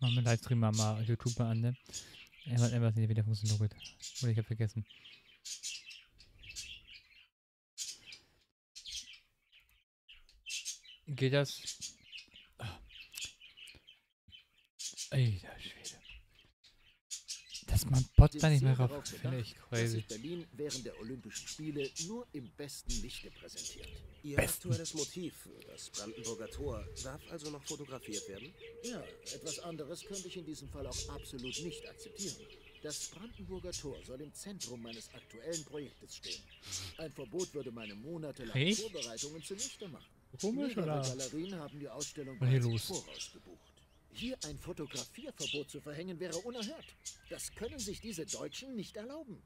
Machen wir Livestream mal, mal YouTube an, ne? Irgendwas, irgendwas nicht wieder funktioniert. Oder ich hab vergessen. Geht das? Ah. Dass man Bot da nicht mehr rauf, finde ich dass crazy. sich Berlin während der Olympischen Spiele nur im besten Lichte präsentiert. Ihr Besten. aktuelles Motiv, das Brandenburger Tor, darf also noch fotografiert werden? Ja, etwas anderes könnte ich in diesem Fall auch absolut nicht akzeptieren. Das Brandenburger Tor soll im Zentrum meines aktuellen Projektes stehen. Ein Verbot würde meine monatelangen? Vorbereitungen zunichte machen. Komisch, Mehrere oder? Galerien haben die Ausstellung bereits im los? Voraus gebucht. Hier ein Fotografierverbot zu verhängen, wäre unerhört. Das können sich diese Deutschen nicht erlauben.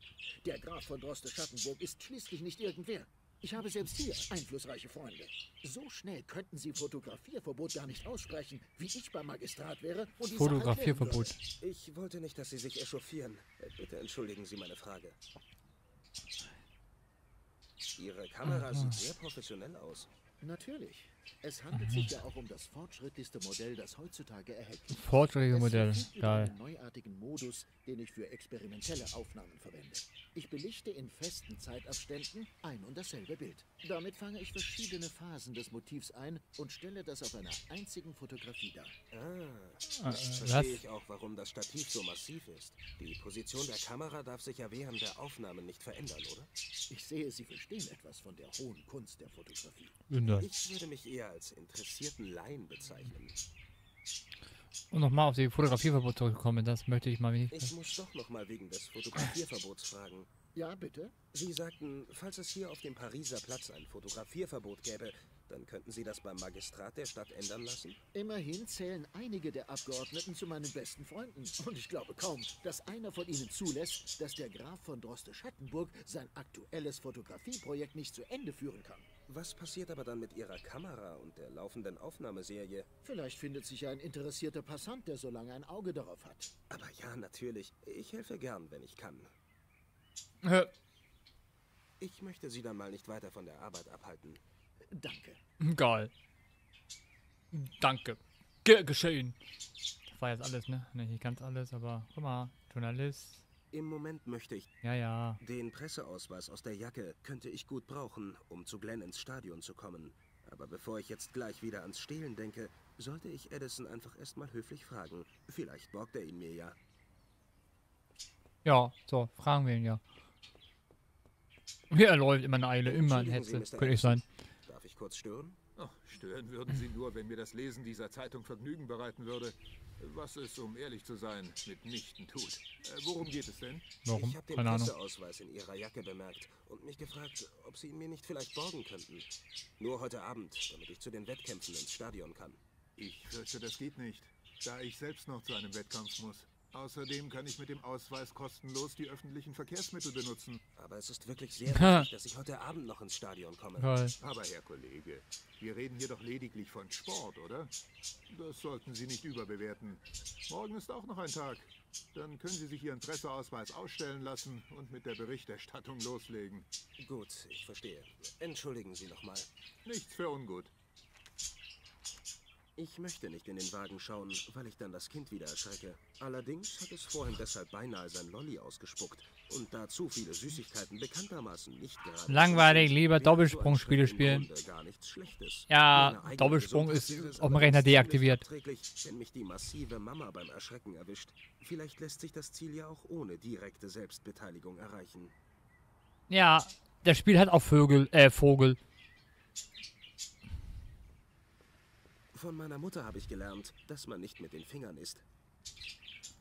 Der Graf von Droste-Schattenburg ist schließlich nicht irgendwer. Ich habe selbst hier einflussreiche Freunde. So schnell könnten sie Fotografierverbot gar nicht aussprechen, wie ich beim Magistrat wäre und die Sache klären Fotografierverbot. Ich wollte nicht, dass Sie sich echauffieren. Äh, Bitte entschuldigen Sie meine Frage. Ihre Kamera sieht sehr professionell aus. Natürlich. Es handelt sich ja auch um das fortschrittlichste Modell, das heutzutage erhältlich ist. Fortschrittliches Es Modell. Geil. einen neuartigen Modus, den ich für experimentelle Aufnahmen verwende. Ich belichte in festen Zeitabständen ein und dasselbe Bild. Damit fange ich verschiedene Phasen des Motivs ein und stelle das auf einer einzigen Fotografie dar. Ah, Äh, jetzt was? verstehe ich auch, warum das Stativ so massiv ist. Die Position der Kamera darf sich ja während der Aufnahmen nicht verändern, oder? Ich sehe, Sie verstehen etwas von der hohen Kunst der Fotografie. Wunder. Ich würde mich eher als interessierten Laien bezeichnen. Und nochmal auf die Fotografierverbot zurückkommen, das möchte ich mal nicht. Ich muss doch noch mal wegen des Fotografierverbots fragen. Ja, bitte? Sie sagten, falls es hier auf dem Pariser Platz ein Fotografierverbot gäbe, dann könnten Sie das beim Magistrat der Stadt ändern lassen? Immerhin zählen einige der Abgeordneten zu meinen besten Freunden. Und ich glaube kaum, dass einer von ihnen zulässt, dass der Graf von Droste-Schattenburg sein aktuelles Fotografieprojekt nicht zu Ende führen kann. Was passiert aber dann mit Ihrer Kamera und der laufenden Aufnahmeserie? Vielleicht findet sich ja ein interessierter Passant, der so lange ein Auge darauf hat. Aber ja, natürlich. Ich helfe gern, wenn ich kann. Äh, Ich möchte Sie dann mal nicht weiter von der Arbeit abhalten. Danke. Geil. Danke. Ge geschehen. Das war jetzt alles, ne? Ne, nicht ganz alles, aber guck mal, Journalist. Im Moment möchte ich Ja, ja. den Presseausweis aus der Jacke könnte ich gut brauchen, um zu Glenn ins Stadion zu kommen. Aber bevor ich jetzt gleich wieder ans Stehlen denke, sollte ich Edison einfach erstmal höflich fragen. Vielleicht borgt er ihn mir ja. Ja, so, fragen wir ihn ja. Ja, er läuft immer eine Eile, immer ein Sie, Hetze. Könnte ich sein. Darf ich kurz stören? Oh, stören würden Sie nur, wenn mir das Lesen dieser Zeitung Vergnügen bereiten würde. Was es, um ehrlich zu sein, mitnichten tut. Äh, worum geht es denn? Warum? Ich habe den Keine. Presseausweis in Ihrer Jacke bemerkt und mich gefragt, ob Sie ihn mir nicht vielleicht borgen könnten. Nur heute Abend, damit ich zu den Wettkämpfen ins Stadion kann. Ich fürchte, das geht nicht, da ich selbst noch zu einem Wettkampf muss. Außerdem kann ich mit dem Ausweis kostenlos die öffentlichen Verkehrsmittel benutzen. Aber es ist wirklich sehr wichtig, dass ich heute Abend noch ins Stadion komme. Geil. Aber Herr Kollege, wir reden hier doch lediglich von Sport, oder? Das sollten Sie nicht überbewerten. Morgen ist auch noch ein Tag. Dann können Sie sich Ihren Presseausweis ausstellen lassen und mit der Berichterstattung loslegen. Gut, ich verstehe. Entschuldigen Sie nochmal. Nichts für ungut. Ich möchte nicht in den Wagen schauen, weil ich dann das Kind wieder erschrecke. Allerdings hat es vorhin deshalb beinahe sein Lolli ausgespuckt. Und da zu viele Süßigkeiten bekanntermaßen nicht gerade... Langweilig, lieber Doppelsprungspiele spielen. Ja, Doppelsprung ist auf dem Rechner deaktiviert. Wenn mich die massive Mama beim Erschrecken erwischt. Vielleicht lässt sich das Ziel ja auch ohne direkte Selbstbeteiligung erreichen. Ja, das Spiel hat auch Vögel, äh, Vogel. Von meiner Mutter habe ich gelernt, dass man nicht mit den Fingern isst.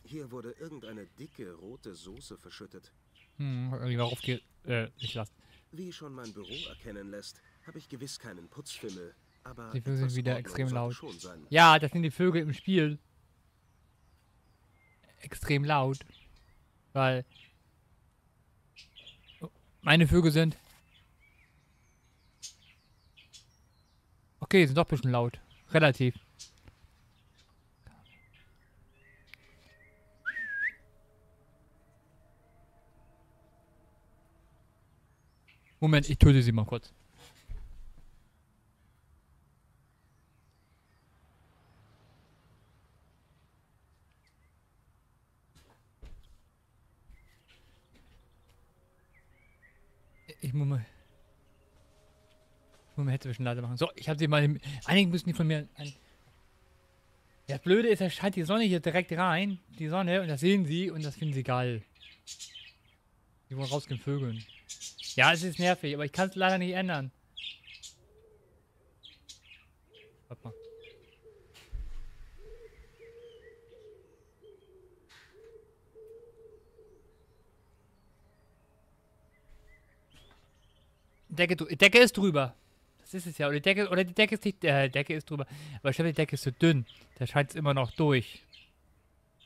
Hier wurde irgendeine dicke rote Soße verschüttet. Hm, lieber raufgeht, äh, ich lass. Wie schon mein Büro erkennen lässt, habe ich gewiss keinen Putzfimmel. Aber Die Vögel sind wieder Ordnung extrem laut. Ja, das sind die Vögel im Spiel. Extrem laut. Weil meine Vögel sind. Okay, sind doch ein bisschen laut. Relativ. Moment, ich töte sie mal kurz. Ich muss mal. Muss mal Hetzwischen leiser machen. So, ich habe sie mal. Im, einige müssen die von mir. Ein, das Blöde ist, da scheint die Sonne hier direkt rein. Die Sonne. Und das sehen sie und das finden sie geil. Die wollen rausgehen Vögeln. Ja, es ist nervig, aber ich kann es leider nicht ändern. Warte mal. Decke, Decke ist drüber. Das ist es ja. Oder die Decke, oder die Decke ist nicht. Äh, Decke ist drüber. Aber ich glaube, die Decke ist so dünn. Da scheint es immer noch durch.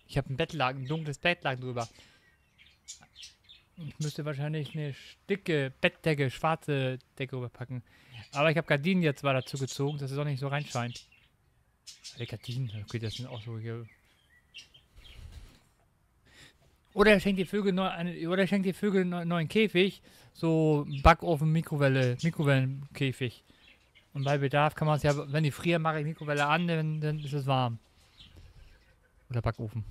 Ich habe ein Bettlaken, ein dunkles Bettlaken drüber. Ich müsste wahrscheinlich eine dicke Bettdecke, schwarze Decke rüberpacken. Aber ich habe Gardinen jetzt zwar dazu gezogen, dass es auch nicht so reinscheint. Die Gardinen, okay, das sind auch so hier. Oder er schenkt die Vögel neu, eine, oder er schenkt die Vögel einen neu- neuen Käfig, so Backofen, Mikrowelle, Mikrowellenkäfig. Und bei Bedarf kann man es ja, wenn die frieren, mache ich Mikrowelle an, dann, dann ist es warm. Oder Backofen.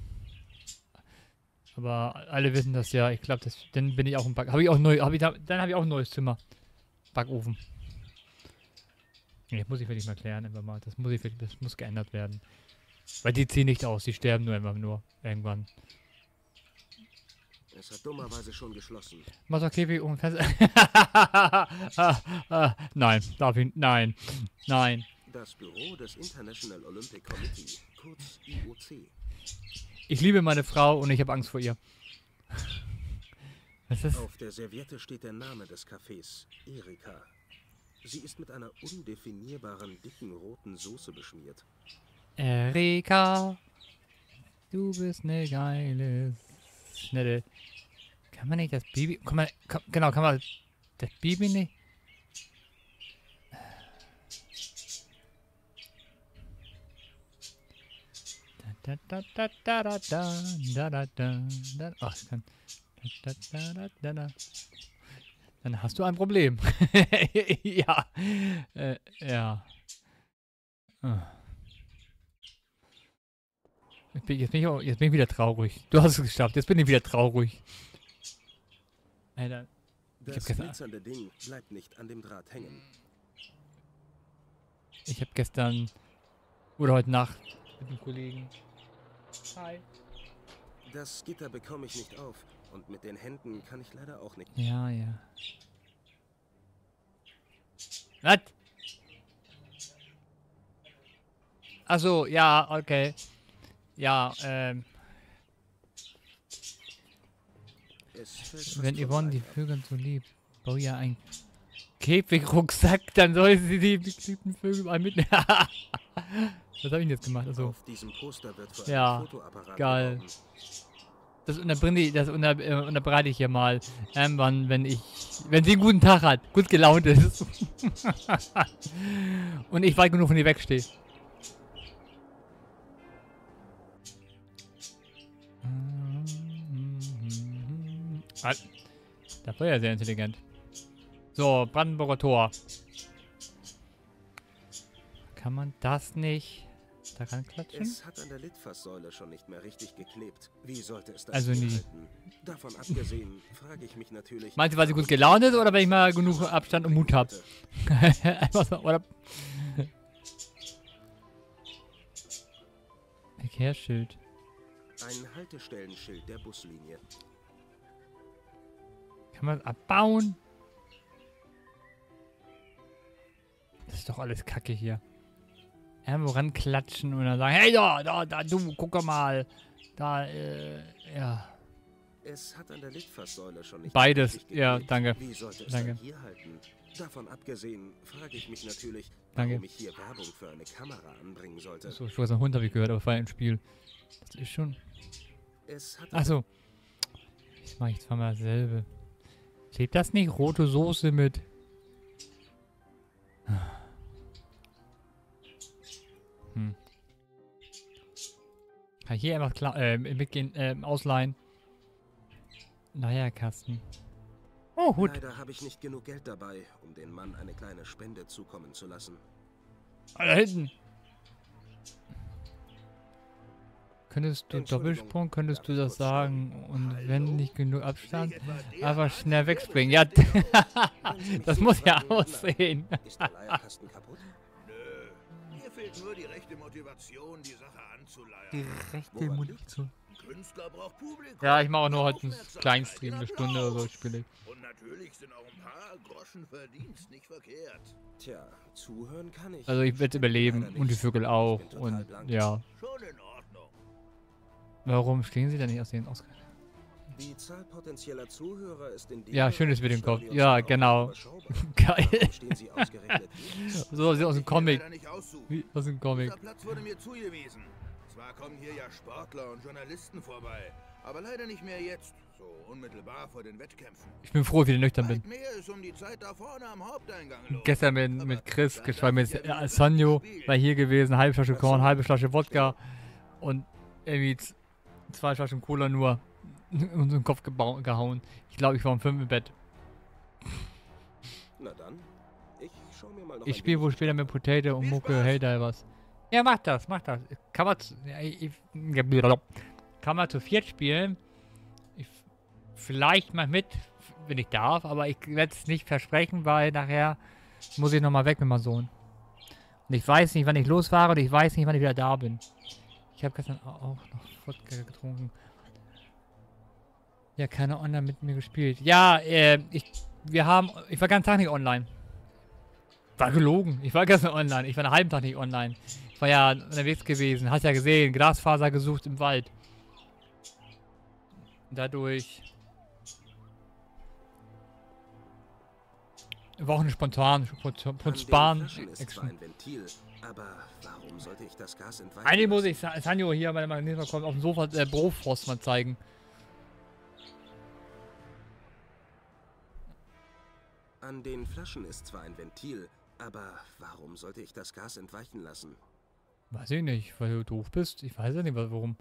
Aber alle wissen das ja. Ich glaube, dann bin ich auch im Back. Habe ich auch neu. Hab ich da, dann habe ich auch ein neues Zimmer. Backofen. Das muss ich wirklich mal klären, einfach mal. Das muss ich das muss geändert werden. Weil die ziehen nicht aus, die sterben nur einfach nur irgendwann. Es hat dummerweise schon geschlossen. Käfig um fest. nein, darf ich. Nein. Nein. Das Büro des International Olympic Committee, kurz IOC. Ich liebe meine Frau und ich habe Angst vor ihr. Was ist? Auf der Serviette steht der Name des Cafés, Erika. Sie ist mit einer undefinierbaren, dicken roten Soße beschmiert. Erika, du bist eine geile Schnelle. Kann man nicht das Baby. Kann man, kann, genau, kann man das Baby nicht. Da, da, da, da, da, da, da, da, da. Ach, ich kann. Da, da, da, da, da. Dann hast du ein Problem. ja. Äh, ja. Jetzt bin, jetzt, bin ich jetzt bin ich wieder traurig. Du hast es geschafft. Jetzt bin ich wieder traurig. Alter. Das hab gestern- glitzernde Ding bleibt nicht an dem Draht hängen. Ich habe gestern oder heute Nacht mit einem Kollegen. Hi. Das Gitter bekomme ich nicht auf und mit den Händen kann ich leider auch nicht. Ja, ja. Was? Achso, ja, okay. Ja, ähm, Es fällt fast wenn Yvonne die. Vögel so liebt, bau ihr einen Käfigrucksack, dann soll sie die geliebten Vögel mal mitnehmen. Was habe ich denn jetzt gemacht? Also, Auf diesem Poster wird vor Ja, geil. das unterbreite ich, das unter, äh, unterbreite ich hier mal. Irgendwann, wenn ich, wenn sie einen guten Tag hat, gut gelaunt ist. Und ich weit genug von ihr wegstehe. Ah, Das war ja sehr intelligent. So, Brandenburger Tor. Kann man das nicht daran klatschen? Es hat an der Litfaßsäule schon nicht mehr richtig geklebt. Wie sollte es das Also nie. Davon abgesehen, frage ich mich natürlich. Meinst du, weil sie gut gelaunt ist oder wenn ich mal genug Abstand und Mut habe? Einfach so, oder? Verkehrsschild. Ein Haltestellenschild der Buslinie. Kann man abbauen? Das ist doch alles Kacke hier. Irgendwo ranklatschen und dann sagen, hey da, da, da, du, guck mal. Da, äh, ja. Es hat an der Litfaßsäule schon nicht Beides, ja, danke. Danke. Davon abgesehen, frage ich mich natürlich, Danke. warum ich hier Werbung für eine Kamera anbringen sollte. So, ich weiß, ein Hund habe ich gehört, aber war im Spiel. Das ist schon. Achso. Ich mache jetzt mal dasselbe. Klebt das nicht rote Soße mit? Hm. Kann ich hier einfach klar, äh, mitgehen, ähm, ausleihen? Leierkasten. Oh, Hut. Leider habe ich nicht genug Geld dabei, um den Mann eine kleine Spende zukommen zu lassen. Ah, Da hinten. Könntest du Doppelsprung, könntest du das sagen und wenn nicht genug Abstand, Mann, schnell wegspringen. Ja, das muss ja aussehen. Ist der Leierkasten kaputt? Nö, hier fehlt nur die rechte Motivation, die Sache anzuleiern. Die rechte Woran Motivation. Ein Künstler braucht Publikum. Ja, ich mache auch nur heute einen kleinen Stream, eine Stunde oder so spiele ich. Und natürlich sind auch ein paar Groschen Verdienst nicht verkehrt. Tja, zuhören kann ich. Also ich werde überleben und die. Vögel auch. Und ja, Schon in Ordnung. Warum stehen sie denn nicht aus den Ausgang? Die Zahl potenzieller Zuhörer ist in Ja, schönes mit dem Kopf. Ja, genau. Geil. Ausgerechnet? So sieht aus dem Comic. Wie aus dem Comic. Dieser Platz wurde mir zugewiesen. Zwar kommen hier ja Sportler und Journalisten vorbei, aber leider nicht mehr jetzt, so unmittelbar vor den Wettkämpfen. Ich bin froh, wie ich nüchtern bin. Gestern mit, mit Chris ich mit ja äh, spielen. war hier gewesen, halbe Flasche Korn, halbe Flasche Wodka und irgendwie zwei Flaschen Cola nur in den Kopf gehauen. Ich glaube, ich war um fünf im Bett. Na dann, ich schau mir mal noch Ich spiele wohl später mit Potato und Mucke. Helldivers. Ja, mach das, mach das. Kann man, zu- ja, ich, kann man zu viert spielen. Ich, vielleicht mal mit, wenn ich darf, aber ich werde es nicht versprechen, weil nachher muss ich nochmal weg mit meinem Sohn. Und ich weiß nicht, wann ich losfahre und ich weiß nicht, wann ich wieder da bin. Ich habe gestern au- auch noch Wodka getrunken. Ja, keiner online mit mir gespielt. Ja, äh, ich, wir haben, ich war ganz Tag nicht online. War gelogen. Ich war gestern online. Ich war einen halben Tag nicht online. Ich war ja unterwegs gewesen. Hast ja gesehen. Glasfaser gesucht im Wald. Dadurch. War auch eine spontan, spontan Action. ein Ventil, aber warum sollte ich das Gas entweichen? Eigentlich muss ich Sa- Sanjo hier, wenn er mal nächstes Mal kommt, auf dem Sofa äh, Brofrost mal zeigen. An den Flaschen ist zwar ein Ventil, aber warum sollte ich das Gas entweichen lassen? Weiß ich nicht, weil du doof bist. Ich weiß ja nicht, warum.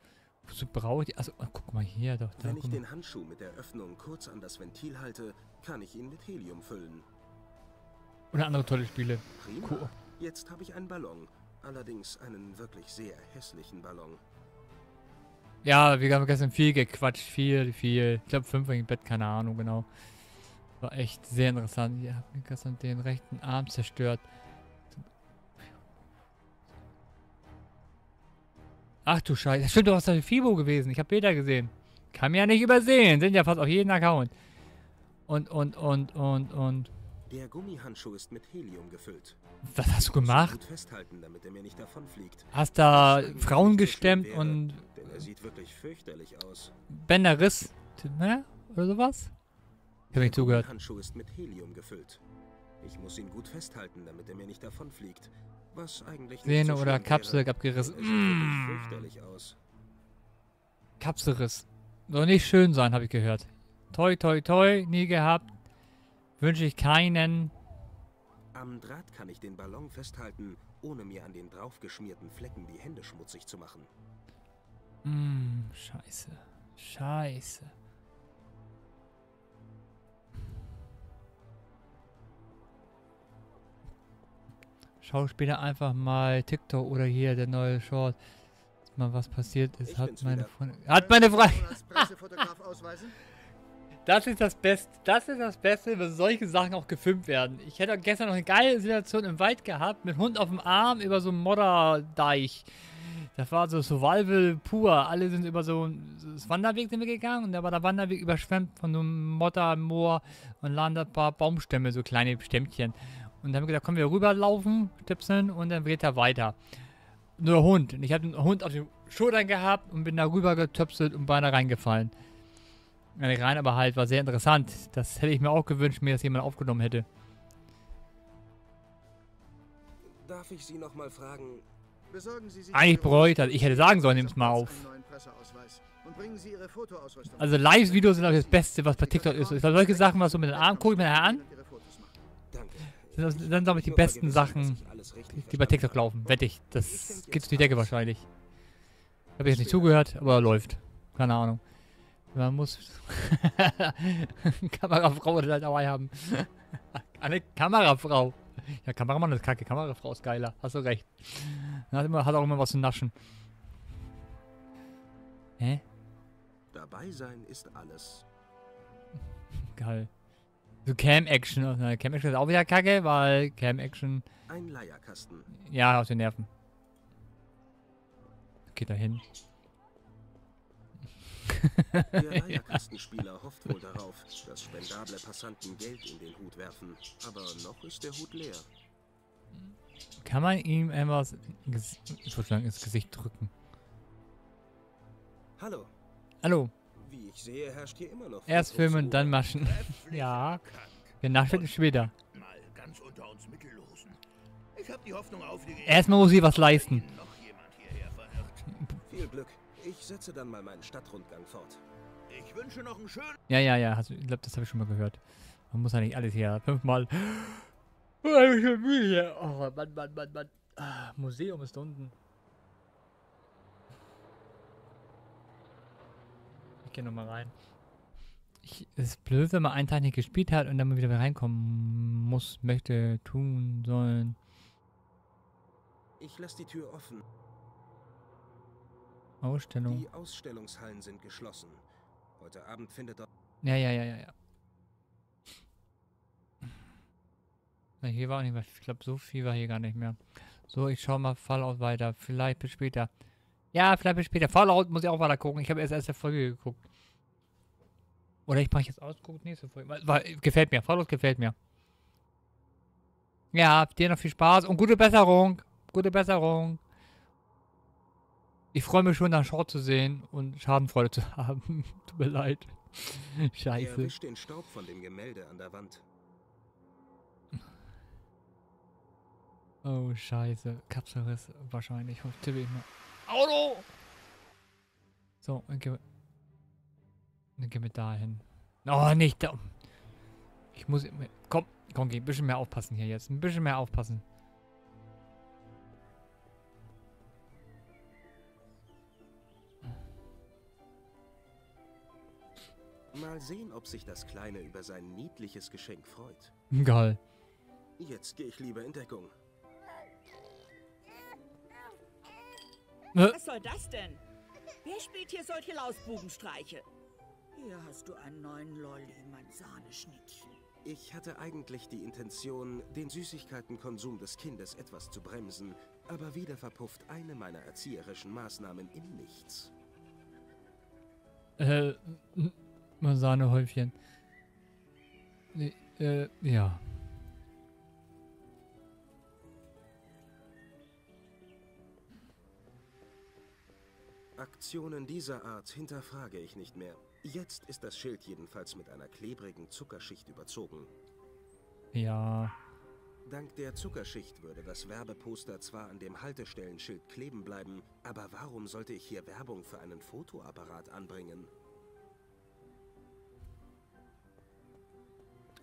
Wozu brauche ich. Also, oh, guck mal hier, doch. Da, Wenn ich den Handschuh mit der Öffnung kurz an das Ventil halte, kann ich ihn mit Helium füllen. Oder andere tolle Spiele. Prima. Cool. Jetzt habe ich einen Ballon. Allerdings einen wirklich sehr hässlichen Ballon. Ja, wir haben gestern viel gequatscht. Viel, viel. Ich glaube, fünf im Bett, keine Ahnung genau. War echt sehr interessant. Ihr habt mir gestern den rechten Arm zerstört. Ach du Scheiße. Stimmt, du hast da FIBO gewesen. Ich habe Bilder gesehen. Kann mir ja nicht übersehen. Sind ja fast auf jeden Account. Und, und, und, und, und. Der Gummihandschuh ist mit Helium gefüllt. Was hast du gemacht? Gut festhalten, damit er mir nicht davonfliegt. Hast da Frauen gestemmt wäre, und Denn er sieht wirklich fürchterlich aus. Bänder Riss. Ne? Oder sowas? Ich habe nicht zugehört. Der Handschuh ist mit Helium gefüllt. Ich muss ihn gut festhalten, damit er mir nicht davonfliegt. Was eigentlich Sehne so oder Kapsel abgerissen. er Mm. fürchterlich aus. Kapselriss. Soll nicht schön sein, habe ich gehört. Toi, toi, toi, nie gehabt. Wünsche ich keinen. Am Draht kann ich den Ballon festhalten, ohne mir an den draufgeschmierten Flecken die Hände schmutzig zu machen. Hm, scheiße. Scheiße. Schau später einfach mal TikTok oder hier der neue Short. Mal was passiert ist. Hat meine. Freundin. Hat meine Freundin. als Pressefotograf ausweisen? Das ist das Beste. Das ist das Beste, wenn solche Sachen auch gefilmt werden. Ich hätte gestern noch eine geile Situation im Wald gehabt, mit Hund auf dem Arm über so einen Modderdeich. Das war so Survival pur. Alle sind über so einen Wanderweg sind wir gegangen und da war der Wanderweg überschwemmt von so einem Moddermoor und lagen da ein paar Baumstämme, so kleine Stämmchen. Und dann haben wir gesagt, komm, wir rüberlaufen, stipseln und dann geht er weiter. Nur Hund. Und ich habe den Hund auf den Schultern gehabt und bin da rüber getöpselt und beinahe reingefallen. Rein, aber halt war sehr interessant. Das hätte ich mir auch gewünscht, mir das jemand aufgenommen hätte. Darf ich Sie noch mal fragen, Besorgen Sie sich Eigentlich Ihre bereue ich. Ich hätte sagen sollen, nimm's mal Platz auf. Also Live-Videos sind auch das Beste, was bei TikTok ist. Weil solche Sachen, was so mit den Armen, gucke ich mir nachher an, sind das, dann glaube ich die besten Sachen, ich die bei TikTok laufen. Wette ich. Das geht durch die Decke wahrscheinlich. Habe ich jetzt nicht zugehört, aber läuft. Keine Ahnung. Man muss Kamerafrau oder dabei haben. Eine Kamerafrau. Ja, Kameramann ist kacke. Kamerafrau ist geiler. Hast du recht. Hat, immer, hat auch immer was zu naschen. Dabei sein ist alles. Geil. So Cam-Action. Cam-Action ist auch wieder kacke, weil Cam-Action... Ein Leierkasten. Ja, auf den Nerven. Geht da hin. Der Leierkastenspieler hofft wohl darauf, dass spendable Passanten Geld in den Hut werfen. Aber noch ist der Hut leer. Kann man ihm etwas ins, Gesicht drücken? Hallo. Hallo. Wie ich sehe, herrscht hier immer noch. Erst filmen, dann maschen. ja. Genascht wird später. Mal ganz unter uns Mittellosen. Ich habe die Hoffnung aufgegeben. Erstmal muss ich was leisten. dass Noch jemand hierher verirrt. Viel Glück. Ich setze dann mal meinen Stadtrundgang fort. Ich wünsche noch einen schönen. Ja, ja, ja. Hast, du- ich glaube, das habe ich schon mal gehört. Man muss ja nicht alles hier fünfmal. Oh, ich bin müde hier. Oh, Mann, Mann, Mann, Mann. Ah, Museum ist da unten. Ich gehe nochmal rein. Ich, es ist blöd, wenn man einen Tag nicht gespielt hat und dann mal wieder reinkommen muss, möchte, tun, sollen. Ich lasse die Tür offen. Ausstellung. Die Ausstellungshallen sind geschlossen. Heute Abend findet dort. Ja, ja, ja, ja, ja. Na, hier war auch nicht mehr. Ich glaube, so viel war hier gar nicht mehr. So, ich schau mal Fallout weiter. Vielleicht bis später. Ja, vielleicht bis später. Fallout muss ich auch weiter gucken. Ich habe erst erste Folge geguckt. Oder ich mache jetzt aus, guck nächste Folge. Weil, gefällt mir. Fallout gefällt mir. Ja, dir noch viel Spaß und gute Besserung. Gute Besserung. Ich freue mich schon, dann Short zu sehen und Schadenfreude zu haben. Tut mir leid. Er Scheiße. wischt den Staub von dem Gemälde an der Wand. Oh, scheiße. Kapselriss wahrscheinlich. Tippe ich mal. Auto! So, dann gehen wir. Dann gehen wir da hin. Oh, nicht da. Ich muss. Komm, komm, geh. Ein bisschen mehr aufpassen hier jetzt. Ein bisschen mehr aufpassen. Mal sehen, ob sich das Kleine über sein niedliches Geschenk freut. Geil. Jetzt gehe ich lieber in Deckung. Äh, Was soll das denn? Wer spielt hier solche Lausbubenstreiche? Hier hast du einen neuen Lolli, mein Sahneschnittchen. Ich hatte eigentlich die Intention, den Süßigkeitenkonsum des Kindes etwas zu bremsen, aber wieder verpufft eine meiner erzieherischen Maßnahmen in nichts. äh, mal Sahnehäufchen. Nee, äh, ja. Aktionen dieser Art hinterfrage ich nicht mehr. Jetzt ist das Schild jedenfalls mit einer klebrigen Zuckerschicht überzogen. Ja. Dank der Zuckerschicht würde das Werbeposter zwar an dem Haltestellenschild kleben bleiben, aber warum sollte ich hier Werbung für einen Fotoapparat anbringen?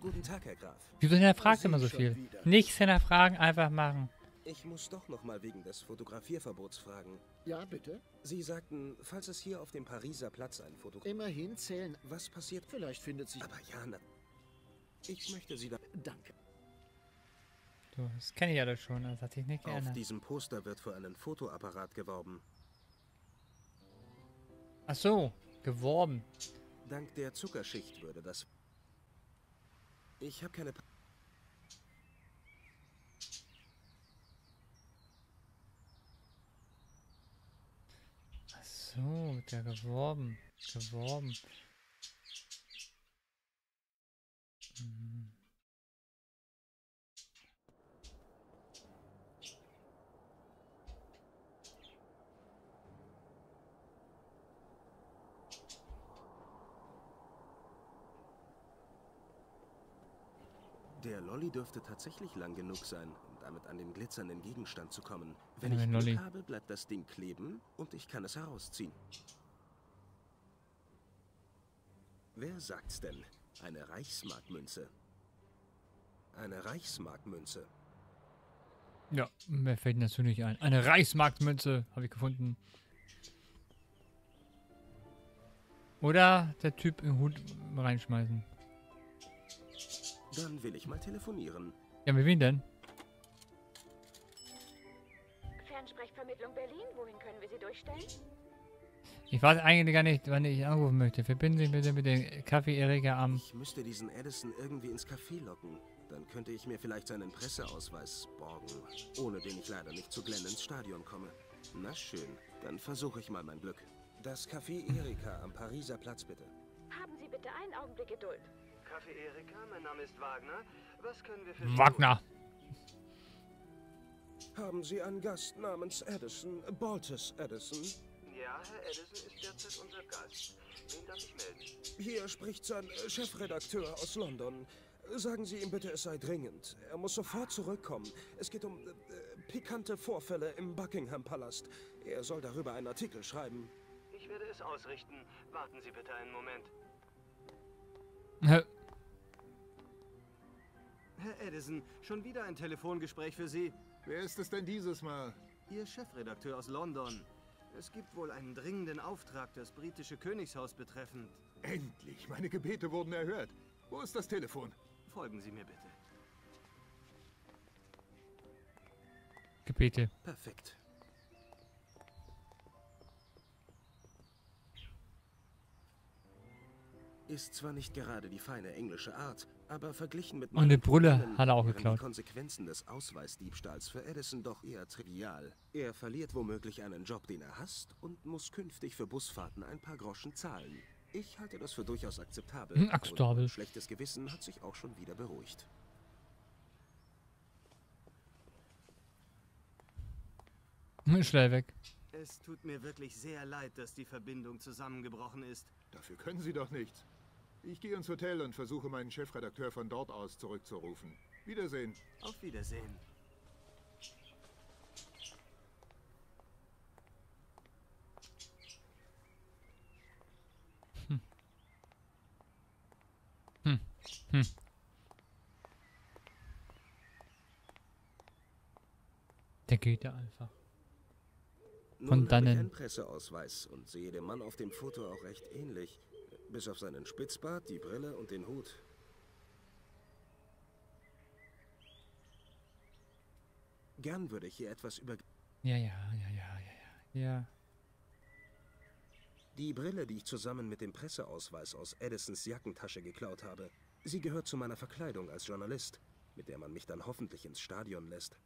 Guten Tag, Herr Graf. Wieso hinterfragt immer so viel? wieder. Nichts hinterfragen, einfach machen. Ich muss doch noch mal wegen des Fotografierverbots fragen. Ja, bitte. Sie sagten, falls es hier auf dem Pariser Platz ein Foto... Immerhin zählen. Was passiert? Vielleicht findet sich. Aber ja, na... Ich möchte Sie da... Danke. So, das kenne ich ja doch schon, das hat sich nicht Auf geändert. diesem Poster wird für einen Fotoapparat geworben. Ach so, geworben. Dank der Zuckerschicht würde das... Ich habe keine... Pa Ach so, wird ja geworben. Geworben. Hm. Der Lolly dürfte tatsächlich lang genug sein, um damit an den glitzernden Gegenstand zu kommen. Wenn ich Glück habe, bleibt das Ding kleben und ich kann es herausziehen. Wer sagt's denn? Eine Reichsmarkmünze. Eine Reichsmarkmünze. Ja, mir fällt natürlich ein. Eine Reichsmarktmünze habe ich gefunden. Oder der Typ im Hut reinschmeißen. Dann will ich mal telefonieren. Ja, mit wem denn? Fernsprechvermittlung Berlin, wohin können wir Sie durchstellen? Ich weiß eigentlich gar nicht, wann ich anrufen möchte. Verbinden Sie bitte mit dem Kaffee Erika am... Ich müsste diesen Edison irgendwie ins Café locken. Dann könnte ich mir vielleicht seinen Presseausweis borgen, ohne den ich leider nicht zu Glenn ins Stadion komme. Na schön, dann versuche ich mal mein Glück. Das Café Erika am Pariser Platz, bitte. Haben Sie bitte einen Augenblick Geduld. Kaffee Erika, mein Name ist Wagner. Was können wir für Sie Wagner. Haben Sie einen Gast namens Edison, Baltus Edison? Ja, Herr Edison ist derzeit unser Gast. Wen darf ich melden? Hier spricht sein Chefredakteur aus London. Sagen Sie ihm bitte, es sei dringend. Er muss sofort zurückkommen. Es geht um äh, äh, pikante Vorfälle im Buckingham-Palast. Er soll darüber einen Artikel schreiben. Ich werde es ausrichten. Warten Sie bitte einen Moment. Herr Edison, schon wieder ein Telefongespräch für Sie. Wer ist es denn dieses Mal? Ihr Chefredakteur aus London. Es gibt wohl einen dringenden Auftrag, das britische Königshaus betreffend. Endlich, meine Gebete wurden erhört. Wo ist das Telefon? Folgen Sie mir bitte. Gebete. Perfekt. Ist zwar nicht gerade die feine englische Art, aber verglichen mit Und eine Brille hat er auch geklaut. Die Konsequenzen des Ausweisdiebstahls für Edison doch eher trivial. Er verliert womöglich einen Job, den er hasst, und muss künftig für Busfahrten ein paar Groschen zahlen. Ich halte das für durchaus akzeptabel. Hm, akzeptabel. Und schlechtes Gewissen hat sich auch schon wieder beruhigt. Schnell weg. Es tut mir wirklich sehr leid, dass die Verbindung zusammengebrochen ist. Dafür können Sie doch nichts. Ich gehe ins Hotel und versuche meinen Chefredakteur von dort aus zurückzurufen. Wiedersehen. Auf Wiedersehen. Der geht ja einfach. Nun Von ich dannen. einen Presseausweis und sehe dem Mann auf dem Foto auch recht ähnlich. Bis auf seinen Spitzbart, die Brille und den Hut. Gern würde ich hier etwas über Ja, ja, ja, ja, ja, ja. Ja. die Brille, die ich zusammen mit dem Presseausweis aus Edisons Jackentasche geklaut habe. Sie gehört zu meiner Verkleidung als Journalist, mit der man mich dann hoffentlich ins Stadion lässt.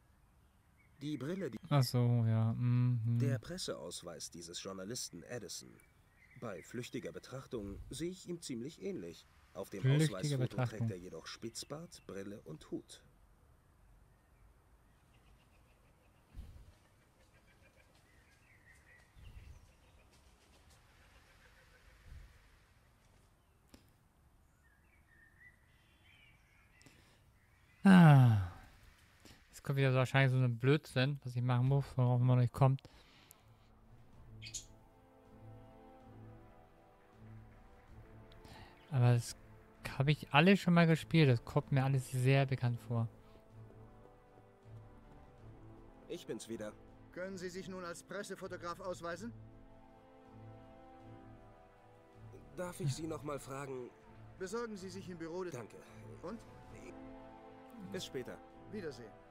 Die Brille, die Ach so, ja. Mhm. Der Presseausweis dieses Journalisten Edison. Bei flüchtiger Betrachtung sehe ich ihm ziemlich ähnlich. Auf dem Flüchtige Ausweisfoto trägt er jedoch Spitzbart, Brille und Hut. Ah. Jetzt kommt wieder so wahrscheinlich so ein Blödsinn, was ich machen muss, worauf man nicht kommt. Aber das habe ich alle schon mal gespielt. Das kommt mir alles sehr bekannt vor. Ich bin's wieder. Können Sie sich nun als Pressefotograf ausweisen? Darf ich Sie noch mal fragen? Besorgen Sie sich im Büro des... Danke. Und? Bis später. Wiedersehen.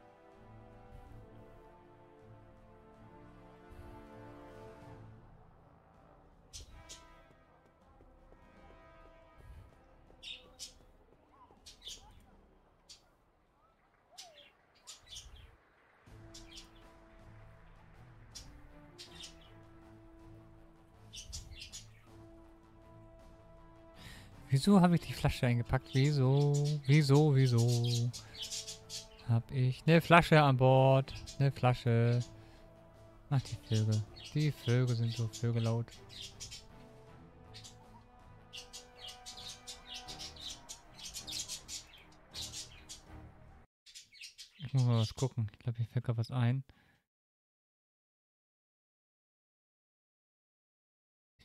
Wieso habe ich die Flasche eingepackt? Wieso? Wieso? Wieso? Hab ich eine Flasche an Bord? Eine Flasche. Ach, die Vögel. Die Vögel sind so vögellaut. Ich muss mal was gucken. Ich glaube, mir fällt gerade was ein.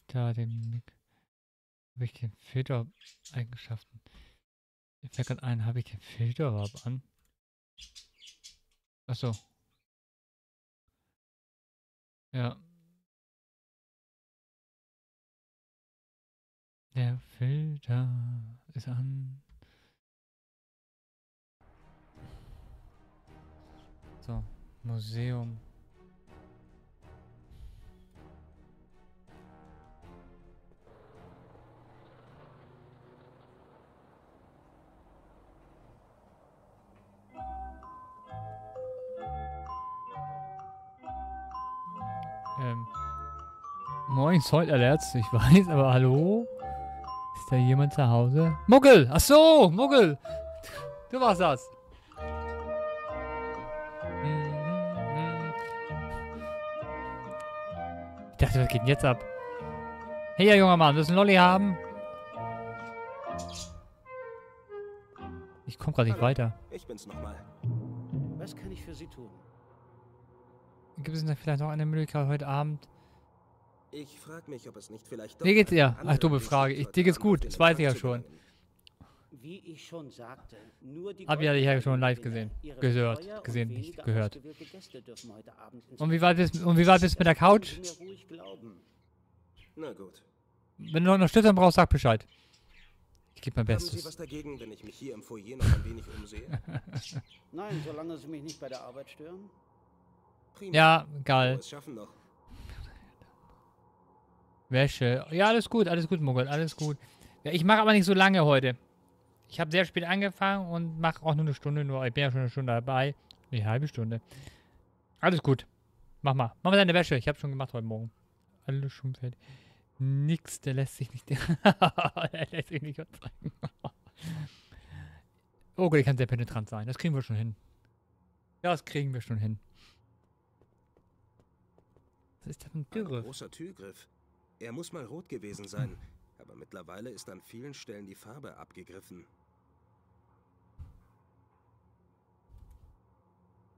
Da den Mic. Habe ich den Filter-Eigenschaften? Mir fällt gerade ein, habe ich den Filter überhaupt an? Achso. Ja. Der Filter ist an. So, Museum. Moin, Soil Alerts. Ich weiß, aber hallo? Ist da jemand zu Hause? Muggel! Ach so, Muggel! Du warst das. Ich dachte, was geht denn jetzt ab? Hey, ja, junger Mann, willst du einen Lolli haben? Ich komme gerade nicht Hallo. weiter. Ich bin's nochmal. Was kann ich für Sie tun? Gibt es denn vielleicht noch eine Möglichkeit heute Abend? Ich frage mich, ob es nicht vielleicht Wie geht's dir? Ach, dumme Frage. Ich- dir geht's gut, das weiß ich ja schon. Wie ich schon sagte, nur die Hab ich ja hier goldenen schon live gesehen. Gehört. Gesehen, nicht gehört. Und wie weit bist, und wie weit bist du mit der Couch? Na gut. Wenn du noch Unterstützung brauchst, sag Bescheid. Ich gebe mein Haben Sie Bestes. was dagegen, wenn ich mich hier im Foyer noch ein wenig umsehe? Nein, solange Sie mich nicht bei der Arbeit stören. Prima. Ja, geil. es schaffen noch. Wäsche. Ja, alles gut, alles gut, Muggel, alles gut. Ja, ich mache aber nicht so lange heute. Ich habe sehr spät angefangen und mache auch nur eine Stunde nur. Ich bin ja schon eine Stunde dabei. Nee, eine halbe Stunde. Alles gut. Mach mal. Mach mal deine Wäsche. Ich habe schon gemacht heute Morgen. Alles schon fertig. Nix, der lässt sich nicht. der lässt sich nicht überzeugen. oh, der kann sehr penetrant sein. Das kriegen wir schon hin. Das kriegen wir schon hin. Was ist das für ein Ein Dürre? großer Türgriff. Er muss mal rot gewesen sein, aber mittlerweile ist an vielen Stellen die Farbe abgegriffen.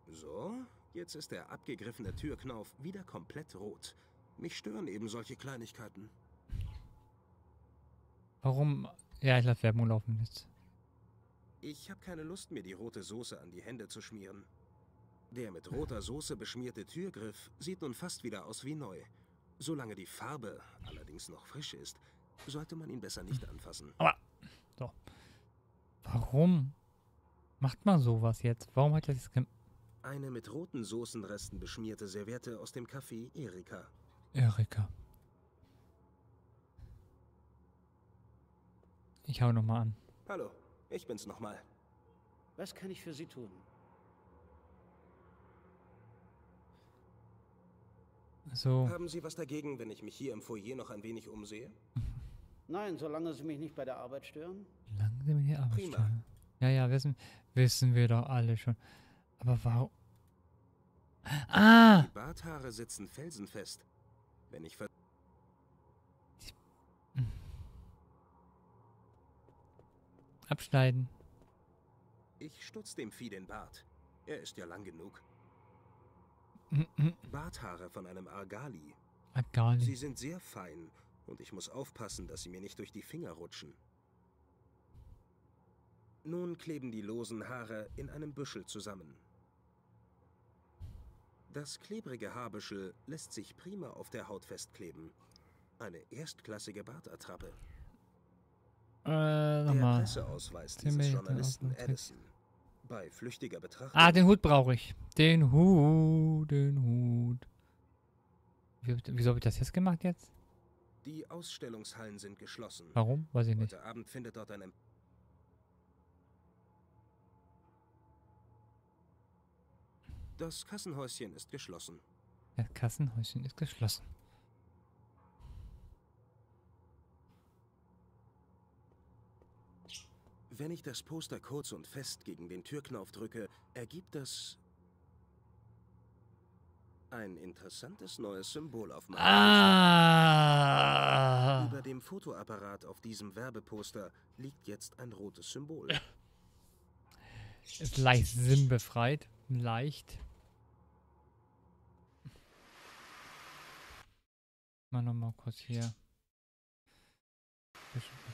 So, jetzt ist der abgegriffene Türknauf wieder komplett rot. Mich stören eben solche Kleinigkeiten. Warum? Ja, ich lasse Werbung laufen jetzt. Ich habe keine Lust, mir die rote Soße an die Hände zu schmieren. Der mit roter Soße beschmierte Türgriff sieht nun fast wieder aus wie neu. Solange die Farbe allerdings noch frisch ist, sollte man ihn besser nicht anfassen. Warum macht man sowas jetzt? Warum hat er das gemacht? Eine mit roten Soßenresten beschmierte Serviette aus dem Café Erika. Erika. Ich hau nochmal an. Hallo, ich bin's nochmal. Was kann ich für Sie tun? So. Haben Sie was dagegen, wenn ich mich hier im Foyer noch ein wenig umsehe? Nein, solange Sie mich nicht bei der Arbeit stören. Langsam in die Prima. Arbeitsstelle. Ja, ja, wissen, wissen wir doch alle schon. Aber warum? Ah! Die Barthaare sitzen felsenfest. Wenn ich ver Abschneiden. Ich stutz dem Vieh den Bart. Er ist ja lang genug. Barthaare von einem Argali. gar Sie sind sehr fein und ich muss aufpassen, dass sie mir nicht durch die Finger rutschen. Nun kleben die losen Haare in einem Büschel zusammen. Das klebrige Haarbüschel lässt sich prima auf der Haut festkleben. Eine erstklassige Bartattrappe. Äh, Der nochmal. Presseausweis Zehn dieses Journalisten. Edison. Bei flüchtiger Betrachtung Ah, den Hut brauche ich. Den Hut, den Hut. Wie, wieso habe ich das jetzt gemacht jetzt? Die Ausstellungshallen sind geschlossen. Warum? Weiß ich nicht. Heute Abend findet dort ein... Das Kassenhäuschen ist geschlossen. Das Kassenhäuschen ist geschlossen. Wenn ich das Poster kurz und fest gegen den Türknauf drücke, ergibt das ein interessantes neues Symbol auf meinem Ah! Über dem Fotoapparat auf diesem Werbeposter liegt jetzt ein rotes Symbol. Ist leicht sinnbefreit. Leicht. Mal nochmal kurz hier. Bisschen,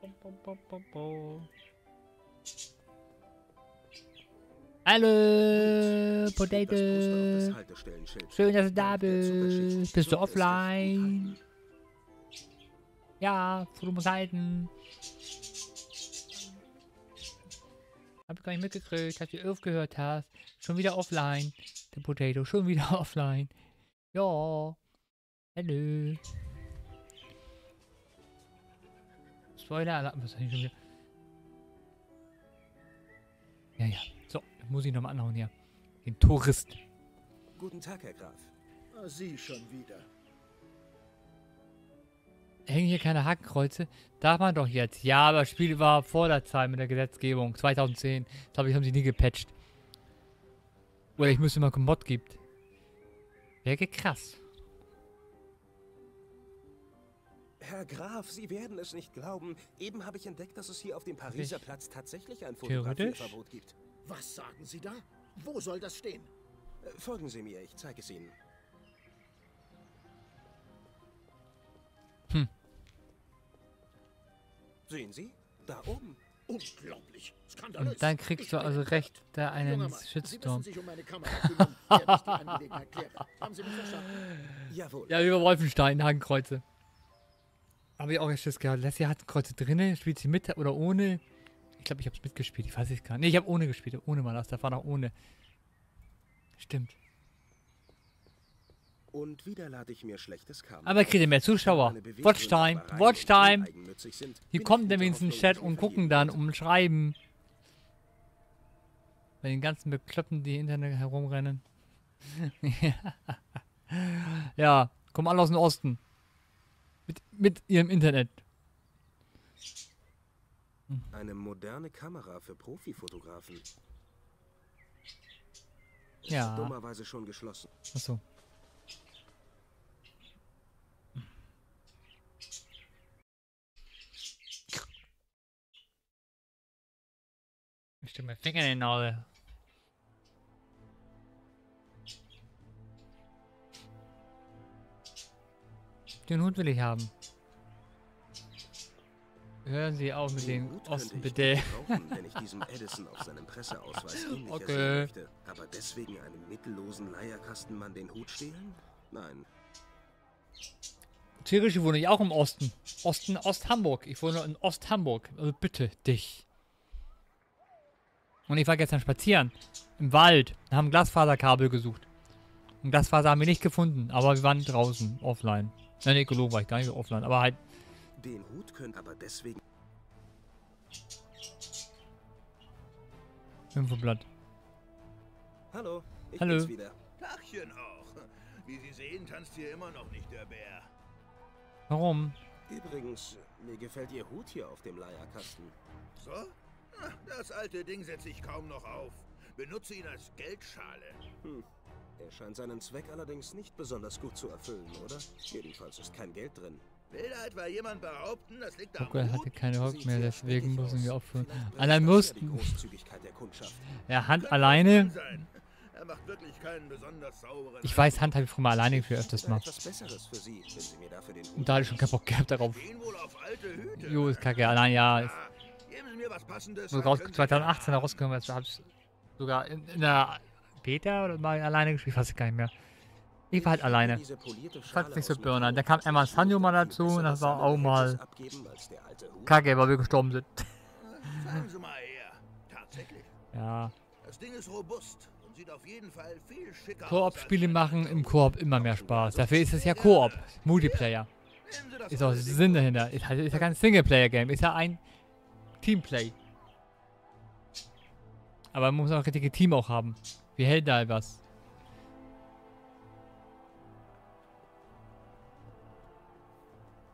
bum, bum, bum, bum. Hallo, Potato. Schön, dass du da bist. Bist du offline? Ja, Foto muss halten. Hab ich gar nicht mitgekriegt, dass du aufgehört hast. Schon wieder offline. Der Potato, schon wieder offline. Ja. Hallo. Spoiler-Alarm. Was ich schon wieder? Ja, ja. So, muss ich nochmal anhauen hier. Den Tourist. Guten Tag, Herr Graf. Ah, Sie schon wieder. Hängen hier keine Hakenkreuze? Darf man doch jetzt. Ja, aber das Spiel war vor der Zeit mit der Gesetzgebung. 2010. Glaube ich, haben sie nie gepatcht. Oder ich müsste mal einen Mod gibt. Wäre krass. Herr Graf, Sie werden es nicht glauben. Eben habe ich entdeckt, dass es hier auf dem Pariser Platz tatsächlich ein? Fotografierverbot gibt. Was sagen Sie da? Wo soll das stehen? Äh, Folgen Sie mir, ich zeige es Ihnen. Hm. Sehen Sie? Da oben. Unglaublich. Skandalös. Und dann kriegst du also recht, da einen Mann, Sie müssen Shitstorm. sich um meine Kamera kümmern, während ich die Angelegenheit kläre. Haben Sie mich verstanden? Jawohl. Ja, über Wolfenstein, Hakenkreuze. Habe ich auch erst Schiss gehabt. Jahr hat Kreuze drinne, spielt sie mit oder ohne? Ich glaube, ich habe es mitgespielt. Ich weiß es gar nicht. Nee, ich habe ohne gespielt. Ohne war das. Da war noch ohne. Stimmt. Und wieder lade ich mir schlechtes Karma. Aber kriegt ihr mehr Zuschauer. Watchtime, Watchtime. Die kommen dann wenigstens in den Chat und gucken dann und schreiben. Bei den ganzen Bekloppen, die im Internet herumrennen. ja, kommen alle aus dem Osten. Mit, mit ihrem Internet. Eine moderne Kamera für Profifotografen. Ja. Dummerweise schon geschlossen. Achso. Ich steck meinen Finger in die Nase. Den Hut will ich haben. Hören Sie auf mit den Hut könnte Osten, ich bitte. gut brauchen, wenn ich diesem Edison auf seinem Presseausweis ähnliches Okay. sehen möchte. Aber deswegen einem mittellosen Leierkastenmann den Hut stehlen? Nein. Theoretisch wohne ich auch im Osten. Osten, Osthamburg. Ich wohne in Osthamburg. Also bitte dich. Und ich war gestern spazieren. Im Wald. Wir haben Glasfaserkabel gesucht. Und Glasfaser haben wir nicht gefunden. Aber wir waren draußen. Offline. Nein, nee, gelogen war ich gar nicht offline. Aber halt. Den Hut können aber deswegen. Infoblatt. Hallo, ich Hallo. bin's wieder. Tachchen auch. Wie Sie sehen, tanzt hier immer noch nicht der Bär. Warum? Übrigens, mir gefällt Ihr Hut hier auf dem Leierkasten. So? Das alte Ding setze ich kaum noch auf. Benutze ihn als Geldschale. Hm. Er scheint seinen Zweck allerdings nicht besonders gut zu erfüllen, oder? Jedenfalls ist kein Geld drin. Will da etwa jemand behaupten, das liegt am Gockel hatte keine Hock mehr, deswegen müssen wir aufhören. Allein mussten. Ja, Hand alleine. Er macht wirklich keinen besonders sauberen Ich weiß, Hand habe ich früher mal alleine für öfters mal. Und da hatte ich schon keinen Bock gehabt darauf. Jo, ist kacke. Allein ja. Ist Ja, geben Sie mir was Passendes. so dann raus, können Sie 2018 gerne rausgekommen, also habe ich sogar in, in der Beta oder mal alleine gespielt, ich weiß es gar nicht mehr. Ich war halt Ich alleine. Ich Schale nicht so Burner. Da kam Emma Sanyo mal dazu und das war auch mal kacke, weil wir gestorben sind. Ja. Das Ding ist robust und sieht auf jeden Fall viel schicker. Koop-Spiele machen im Koop immer mehr Spaß. Dafür ist es ja Koop. Multiplayer. Ist auch Sinn dahinter. Ist, halt, ist ja kein Singleplayer-Game. Ist ja ein Teamplay. Aber man muss auch richtige Team auch haben. Wie hält da was?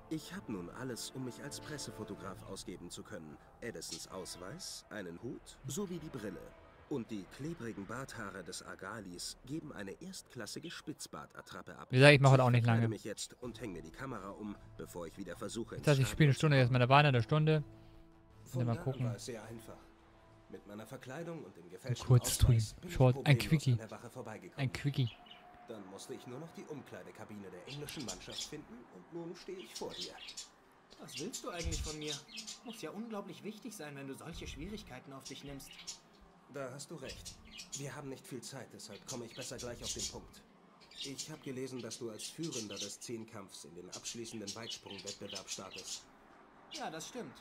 Ich habe nun alles, um mich als Pressefotograf ausgeben zu können. Edisons Ausweis, einen Hut sowie die Brille. Und die klebrigen Barthaare des Agalis geben eine erstklassige Spitzbartattrappe ab. Wie gesagt, ich mache heute auch nicht lange. mich jetzt und hänge mir die Kamera um, bevor ich wieder versuche. Das heißt, ich spiele eine Stunde jetzt mal dabei, eine Stunde. Von mal gucken. war es sehr einfach. Mit meiner Verkleidung und dem gefälschten Kurzstream. Short, ein Quickie. Ein Quickie. Dann musste ich nur noch die Umkleidekabine der englischen Mannschaft finden und nun stehe ich vor dir. Was willst du eigentlich von mir? Muss ja unglaublich wichtig sein, wenn du solche Schwierigkeiten auf dich nimmst. Da hast du recht. Wir haben nicht viel Zeit, deshalb komme ich besser gleich auf den Punkt. Ich habe gelesen, dass du als Führender des Zehnkampfs in den abschließenden Weitsprungwettbewerb startest. Ja, das stimmt.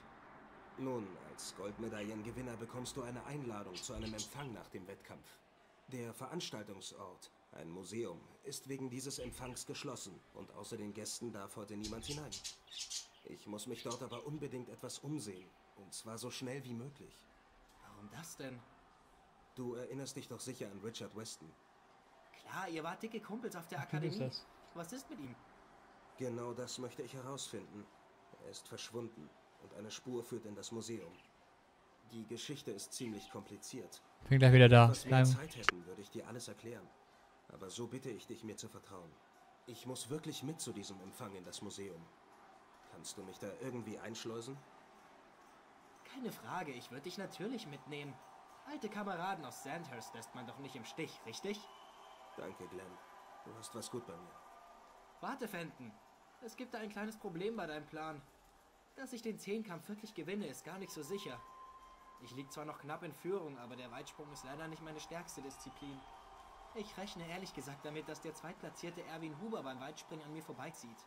Nun, als Goldmedaillengewinner bekommst du eine Einladung zu einem Empfang nach dem Wettkampf. Der Veranstaltungsort, ein Museum, ist wegen dieses Empfangs geschlossen und außer den Gästen darf heute niemand hinein. Ich muss mich dort aber unbedingt etwas umsehen. Und zwar so schnell wie möglich. Warum das denn? Du erinnerst dich doch sicher an Richard Weston. Klar, ihr wart dicke Kumpels auf der Akademie. ist? Was ist mit ihm? Genau das möchte ich herausfinden. Er ist verschwunden und eine Spur führt in das Museum. Die Geschichte ist ziemlich kompliziert. Bin gleich wieder da. Was wir. Zeit hätten, würde ich dir alles erklären. Aber so bitte ich dich, mir zu vertrauen. Ich muss wirklich mit zu diesem Empfang in das Museum. Kannst du mich da irgendwie einschleusen? Keine Frage, ich würde dich natürlich mitnehmen. Alte Kameraden aus Sandhurst lässt man doch nicht im Stich, richtig? Danke, Glenn. Du hast was gut bei mir. Warte, Fenton. Es gibt da ein kleines Problem bei deinem Plan. Dass ich den Zehnkampf wirklich gewinne, ist gar nicht so sicher. Ich liege zwar noch knapp in Führung, aber der Weitsprung ist leider nicht meine stärkste Disziplin. Ich rechne ehrlich gesagt damit, dass der zweitplatzierte Erwin Huber beim Weitspringen an mir vorbeizieht.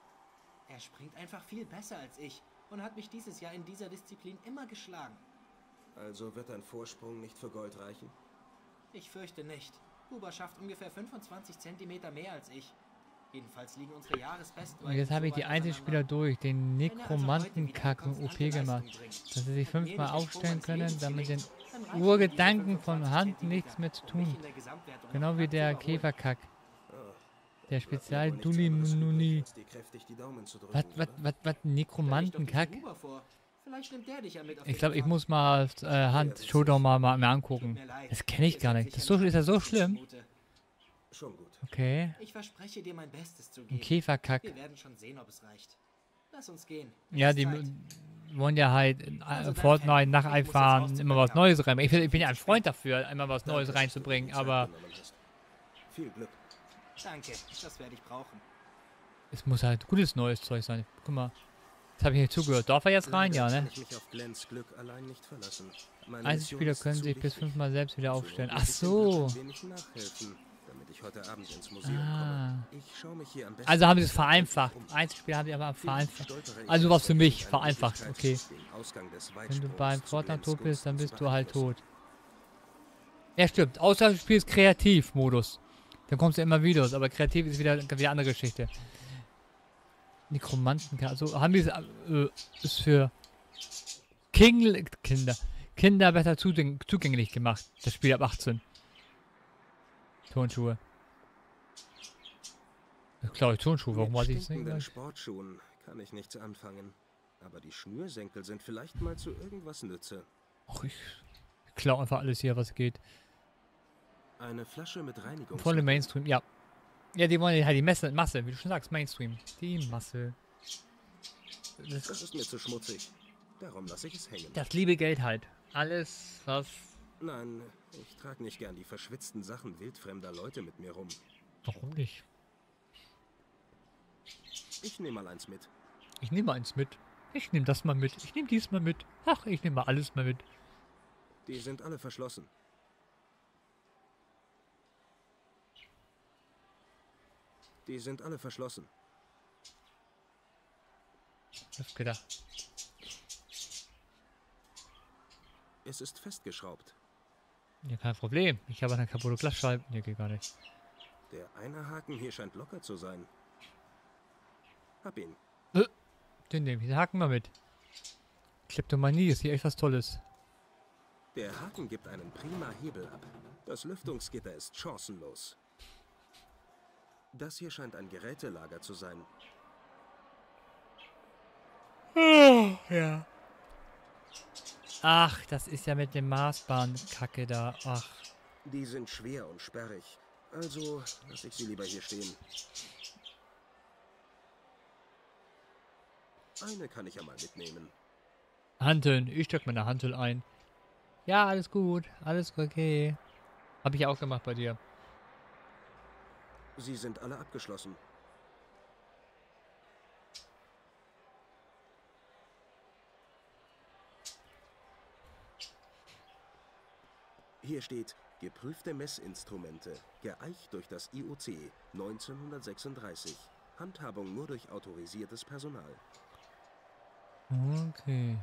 Er springt einfach viel besser als ich und hat mich dieses Jahr in dieser Disziplin immer geschlagen. Also wird dein Vorsprung nicht für Gold reichen? Ich fürchte nicht. Huber schafft ungefähr 25 Zentimeter mehr als ich. Jedenfalls liegen unsere Jahresbesten. Und jetzt habe ich die Einzelspieler durch, den Nekromantenkacken OP gemacht. Dass sie sich fünfmal aufstellen können, damit den Urgedanken von Hand nichts mehr zu tun. Genau wie der Käferkack. Der Spezial Duli Nuni. Was, was, was, was, Nekromantenkack? Ja Ich glaube, ich muss mal äh, Hand, Shoulder mal, mal mir angucken. Das kenne ich gar nicht. Das ist, so, ist das so schlimm? Schon gut. Okay. Ich verspreche dir mein Bestes zu Ein geben. Käferkack. Wir werden schon sehen, ob es reicht. Lass uns gehen. Es Ja, die wollen ja halt in, Also äh, dann, Fortnite zu immer was Neues rein. Ich, bin- ich bin ja ein Freund dafür, immer was Neues Danke, reinzubringen, aber. Viel Glück. Danke, das werde ich brauchen. es muss halt gutes neues Zeug sein. Guck mal. Jetzt habe ich nicht zugehört. Darf er jetzt rein? Ja, ne? Einzelspieler können sich bis fünfmal selbst wieder aufstellen. Ach so. Ich heute Abend ins Museum Ah. komme. Also haben sie es vereinfacht. Einzelspieler haben sie aber vereinfacht. Also was für mich, vereinfacht, okay. Wenn du beim Fortnite tot bist, dann bist du halt tot. Ja, stimmt. Außer du spielst Kreativmodus. Dann kommst du immer wieder, aber kreativ ist wieder wieder eine andere Geschichte. Nekromanten, also haben wir es äh, ist für King Kinder Kinder besser zugäng zugänglich gemacht. Das Spiel ab 18. Turnschuhe. Glaube ich Turnschuhe, warum weiß ich es nicht? Sportschuhen kann ich nichts anfangen. Aber die Schnürsenkel sind vielleicht mal zu irgendwas nütze. Ach, ich klau einfach alles hier, was geht. Eine Flasche mit Reinigung. Volle Mainstream, ja. Ja, die wollen halt die Messe, Masse, wie du schon sagst, Mainstream. Die Masse. Das Das, ist mir zu schmutzig. Darum lasse ich es hängen. das liebe Geld halt. Alles, was. Nein, ich trage nicht gern die verschwitzten Sachen wildfremder Leute mit mir rum. Warum nicht? Ich nehme mal eins mit. Ich nehme eins mit. Ich nehme das mal mit. Ich nehme dies mal mit. Ach, ich nehme mal alles mal mit. Die sind alle verschlossen. Die sind alle verschlossen. Hab gedacht. Es ist festgeschraubt. Ja, kein Problem. Ich habe eine kaputte Glasscheibe. Nee, geht gar nicht. Der eine Haken hier scheint locker zu sein. Hab ihn. Den nehme ich. Den haken wir mit. Kleptomanie ist hier echt was Tolles. Der Haken gibt einen prima Hebel ab. Das Lüftungsgitter ist chancenlos. Das hier scheint ein Gerätelager zu sein. Ja. Ach, das ist ja mit dem Maßbahn-Kacke da. Ach. Die sind schwer und sperrig. Also lasse ich sie lieber hier stehen. Eine kann ich ja mal mitnehmen. Hanteln. Ich steck meine Hantel ein. Ja, alles gut. Alles okay. Hab ich auch gemacht bei dir. Sie sind alle abgeschlossen. Hier steht geprüfte Messinstrumente, geeicht durch das IOC 1936. Handhabung nur durch autorisiertes Personal. Okay.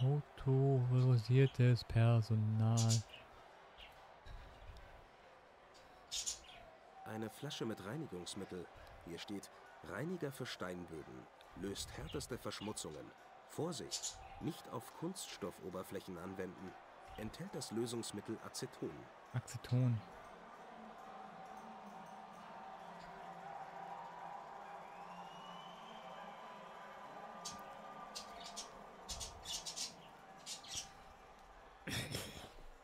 Autorisiertes Personal. Eine Flasche mit Reinigungsmittel. Hier steht Reiniger für Steinböden. Löst härteste Verschmutzungen. Vorsicht! Nicht auf Kunststoffoberflächen anwenden. Enthält das Lösungsmittel Aceton. Aceton.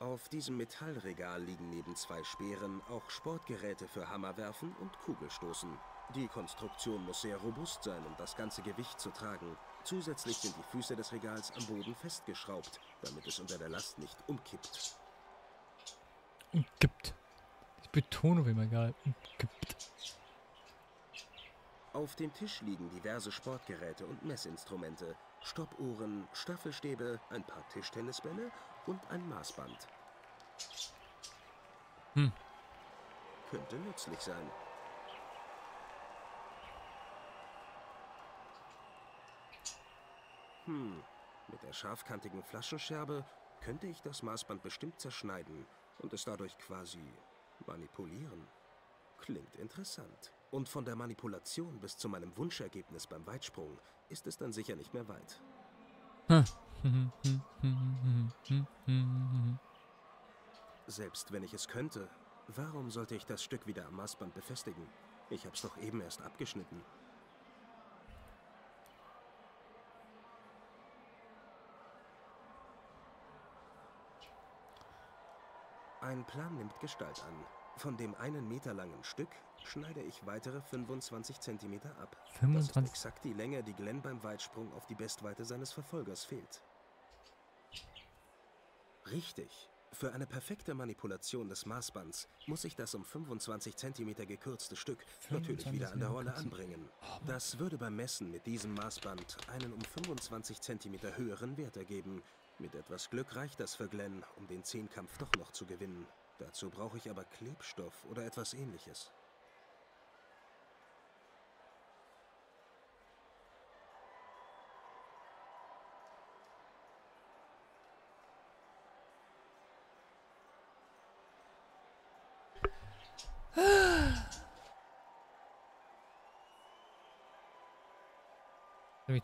Auf diesem Metallregal liegen neben zwei Speeren auch Sportgeräte für Hammerwerfen und Kugelstoßen. Die Konstruktion muss sehr robust sein, um das ganze Gewicht zu tragen. Zusätzlich sind die Füße des Regals am Boden festgeschraubt, damit es unter der Last nicht umkippt. Umkippt. Ich betone wie immer egal. Umkippt. Auf dem Tisch liegen diverse Sportgeräte und Messinstrumente, Stoppuhren, Staffelstäbe, ein paar Tischtennisbälle und ein Maßband. Hm. Könnte nützlich sein. Hm, mit der scharfkantigen Flaschenscherbe könnte ich das Maßband bestimmt zerschneiden und es dadurch quasi manipulieren. Klingt interessant. Und von der Manipulation bis zu meinem Wunschergebnis beim Weitsprung ist es dann sicher nicht mehr weit. Selbst wenn ich es könnte, warum sollte ich das Stück wieder am Maßband befestigen? Ich hab's doch eben erst abgeschnitten. Ein Plan nimmt Gestalt an. Von dem einen Meter langen Stück schneide ich weitere 25 Zentimeter ab. 25. Das ist exakt die Länge, die Glenn beim Weitsprung auf die Bestweite seines Verfolgers fehlt. Richtig. Für eine perfekte Manipulation des Maßbands muss ich das um 25 Zentimeter gekürzte Stück natürlich wieder an der Rolle anbringen. Das würde beim Messen mit diesem Maßband einen um 25 Zentimeter höheren Wert ergeben. Mit etwas Glück reicht das für Glenn, um den Zehnkampf doch noch zu gewinnen. Dazu brauche ich aber Klebstoff oder etwas ähnliches.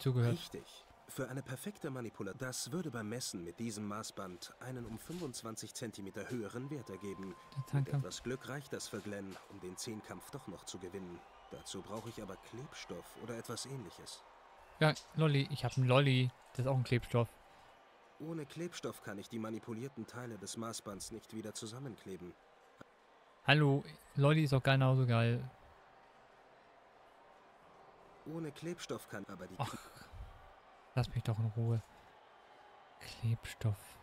Zugehört. Richtig. Für eine perfekte Manipulation. Das würde beim Messen mit diesem Maßband einen um 25 Zentimeter höheren Wert ergeben. Mit etwas Glück reicht das für Glenn, um den Zehnkampf doch noch zu gewinnen. Dazu brauche ich aber Klebstoff oder etwas ähnliches. Ja, Lolli. Ich habe einen Lolli. Das ist auch ein Klebstoff. Ohne Klebstoff kann ich die manipulierten Teile des Maßbands nicht wieder zusammenkleben. Hallo. Lolli ist auch genauso geil. Ohne Klebstoff kann aber die Ach. Lass mich doch in Ruhe. Klebstoff.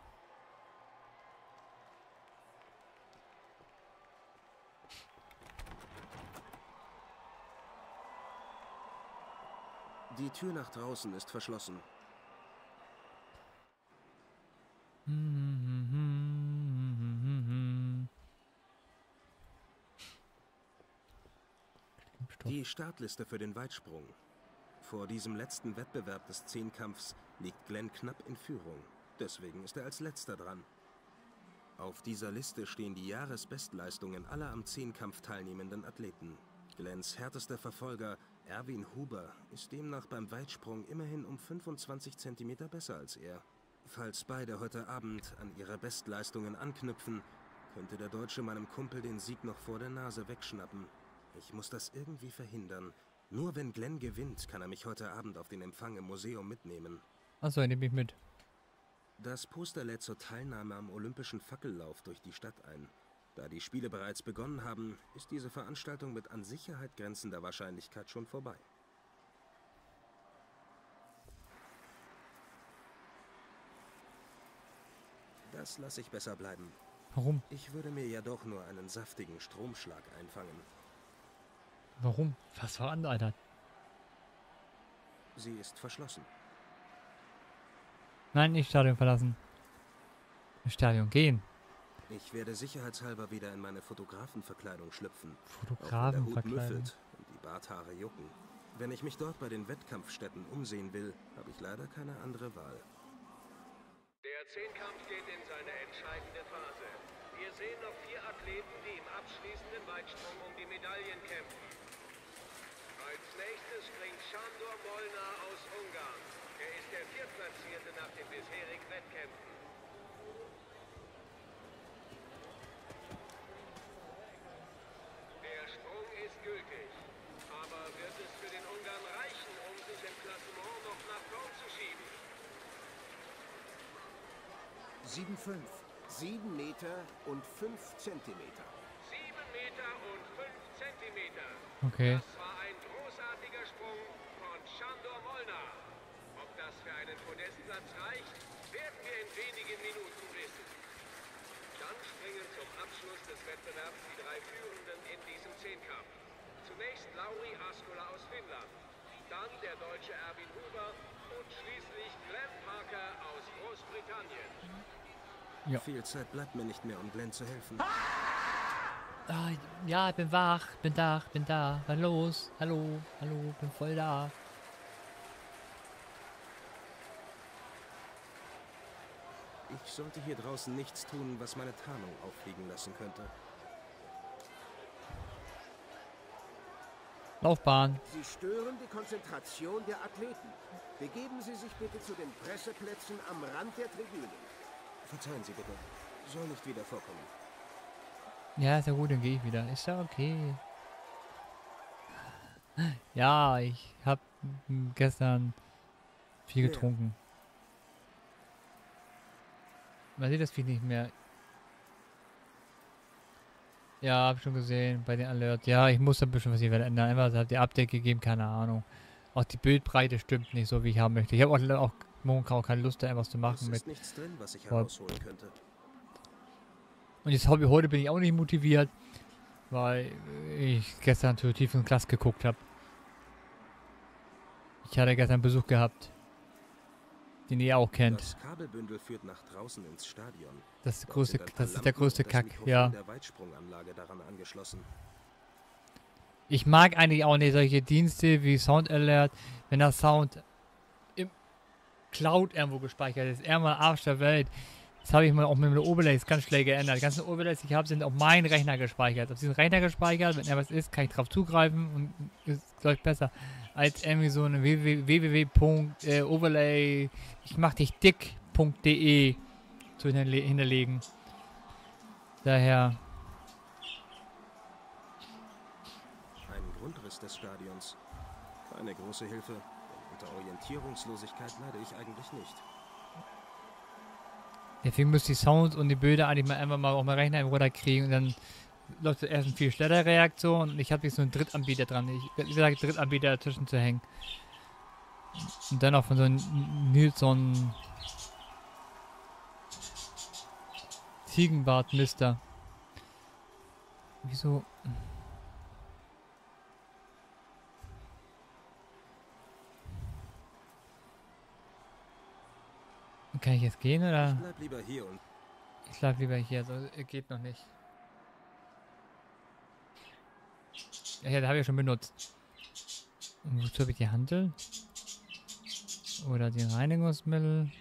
Die Tür nach draußen ist verschlossen. Die Startliste für den Weitsprung. Vor diesem letzten Wettbewerb des Zehnkampfs liegt Glenn knapp in Führung. Deswegen ist er als letzter dran. Auf dieser Liste stehen die Jahresbestleistungen aller am Zehnkampf teilnehmenden Athleten. Glenns härtester Verfolger, Erwin Huber, ist demnach beim Weitsprung immerhin um 25 Zentimeter besser als er. Falls beide heute Abend an ihre Bestleistungen anknüpfen, könnte der Deutsche meinem Kumpel den Sieg noch vor der Nase wegschnappen. Ich muss das irgendwie verhindern. Nur wenn Glenn gewinnt, kann er mich heute Abend auf den Empfang im Museum mitnehmen. Achso, nehme ich mit. Das Poster lädt zur Teilnahme am Olympischen Fackellauf durch die Stadt ein. Da die Spiele bereits begonnen haben, ist diese Veranstaltung mit an Sicherheit grenzender Wahrscheinlichkeit schon vorbei. Das lasse ich besser bleiben. Warum? Ich würde mir ja doch nur einen saftigen Stromschlag einfangen. Warum? Was veranlagt? Sie ist verschlossen. Nein, nicht Stadion verlassen. Ins Stadion gehen. Ich werde sicherheitshalber wieder in meine Fotografenverkleidung schlüpfen. Fotografenverkleidung. und die Barthaare jucken. Wenn ich mich dort bei den Wettkampfstätten umsehen will, habe ich leider keine andere Wahl. Der Zehnkampf geht in seine entscheidende Phase. Wir sehen noch vier Athleten, die im abschließenden Weitsprung um die Medaillen kämpfen. Als nächstes springt Sandor Molnar aus Ungarn. Er ist der Viertplatzierte nach den bisherigen Wettkämpfen. Der Sprung ist gültig. Aber wird es für den Ungarn reichen, um sich im Klassement noch nach vorn zu schieben? 7,5. 7 Meter und 5 Zentimeter. 7 Meter und 5 Zentimeter. Okay. Das war ein großartiger Sprung von Shandor Molnar. Ob das für einen Podestplatz reicht, werden wir in wenigen Minuten wissen. Dann springen zum Abschluss des Wettbewerbs die drei Führenden in diesem Zehnkampf. Zunächst Lauri Askola aus Finnland, dann der deutsche Erwin Huber und schließlich Glenn Parker aus Großbritannien. Ja. Viel Zeit bleibt mir nicht mehr, um Glenn zu helfen. Ah, ja, ich bin wach, bin da, bin da. Was los? Hallo, hallo, bin voll da. Ich sollte hier draußen nichts tun, was meine Tarnung auffliegen lassen könnte. Laufbahn. Sie stören die Konzentration der Athleten. Begeben Sie sich bitte zu den Presseplätzen am Rand der Tribüne. Verzeihen Sie bitte. Soll nicht wieder vorkommen. Ja, ist ja gut, dann gehe ich wieder. Ist ja okay. Ja, ich habe gestern viel Ja. Man sieht das viel nicht mehr. Ja, hab schon gesehen bei den Alerts. Ja, ich muss da ein bisschen was hier ändern. Einfach hat die Update gegeben, keine Ahnung. Auch die Bildbreite stimmt nicht so, wie ich haben möchte. Ich habe auch, auch momentan auch keine Lust, da irgendwas zu Es machen mit. ist nichts drin, was ich herausholen könnte. Und jetzt Hobby heute bin ich auch nicht motiviert, weil ich gestern zu tief in Klasse geguckt habe. Ich hatte gestern Besuch gehabt, den ihr auch kennt. Das Kabelbündel führt nach draußen ins Stadion. Das ist, größte, das ist der größte Kack, ja. Ich mag eigentlich auch nicht solche Dienste wie Sound Alert, wenn der Sound im Cloud irgendwo gespeichert ist. Irgendwann Arsch der Welt. Das habe ich mal auch mit den Overlays ganz schnell geändert. Die ganzen Overlays, die ich habe, sind auf meinen Rechner gespeichert. Auf diesen Rechner gespeichert, wenn etwas ist, kann ich drauf zugreifen und ist, läuft besser. Als irgendwie so eine www.overlay, ich mach dich dick.de zu hinterle hinterlegen. Daher, Ein Grundriss des Stadions. Keine große Hilfe, unter Orientierungslosigkeit leide ich eigentlich nicht. Deswegen müsste die Sounds und die Bilder eigentlich mal einfach mal auf meinen Rechner im kriegen und dann läuft erst eine viel schnellere Reaktion und ich habe jetzt so einen Drittanbieter dran. Ich, ich sage Drittanbieter dazwischen zu hängen. Und dann auch von so einem Nilsson Ziegenbart-Mister. Wieso? Kann ich jetzt gehen oder? Ich bleib lieber hier und Ich bleib lieber hier, also äh, geht noch nicht. Ja, ja, da habe ich ja schon benutzt. Und wozu habe ich die Handel? Oder die Reinigungsmittel?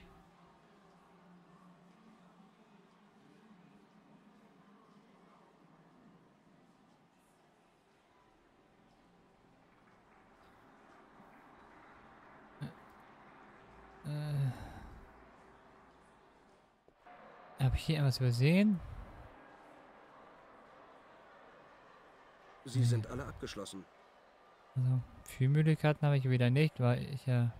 Habe ich hier irgendwas übersehen? Sie sind alle abgeschlossen. Also, viel Möglichkeiten habe ich wieder nicht, weil ich ja.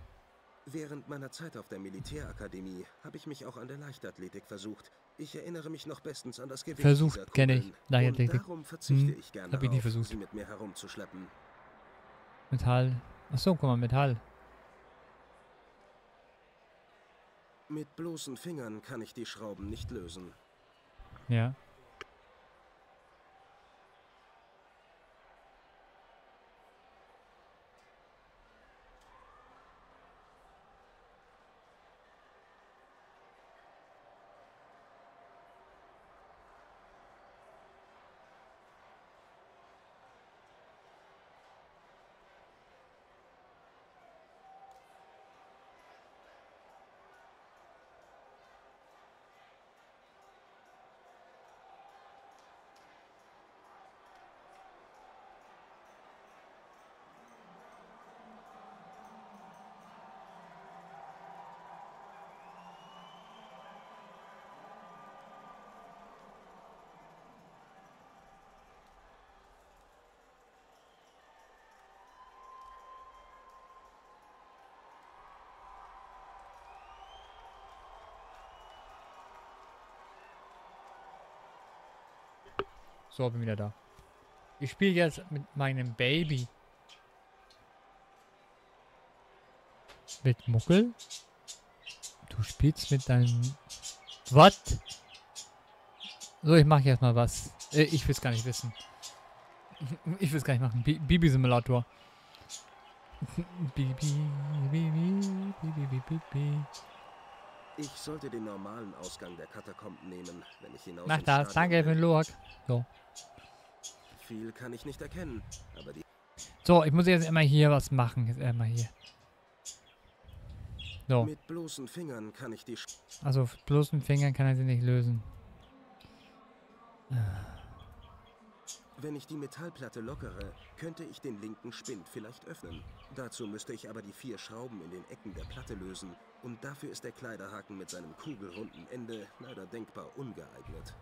Während meiner Zeit auf der Militärakademie habe ich mich auch an der Leichtathletik versucht. Ich erinnere mich noch bestens an das Gewicht Versucht, dieser kenn ich. Leichtathletik. Darum verzichte Hm, ich gerne hab ich nie versucht. sie mit mir herumzuschleppen. Metall. Achso, guck mal, Metall. Mit bloßen Fingern kann ich die Schrauben nicht lösen. Ja. So, bin wieder da. Ich spiele jetzt mit meinem Baby. Mit Muckel? Du spielst mit deinem... Was? So, ich mache jetzt mal was. Äh, ich will es gar nicht wissen. Ich will es gar nicht machen. Bi- Bibi-Simulator. Bibi, Bibi, Bibi, Bibi, Bibi. Ich sollte den normalen Ausgang der Katakomben nehmen, wenn ich hinaus Mach das. Danke für den Lurk. So. Viel kann ich nicht erkennen, aber die So, ich muss jetzt immer hier was machen. Jetzt immer hier. So. mit bloßen Fingern kann ich die Sch Also mit bloßen Fingern kann er sie nicht lösen. Wenn ich die Metallplatte lockere, könnte ich den linken Spind vielleicht öffnen. Dazu müsste ich aber die vier Schrauben in den Ecken der Platte lösen und dafür ist der Kleiderhaken mit seinem kugelrunden Ende leider denkbar ungeeignet.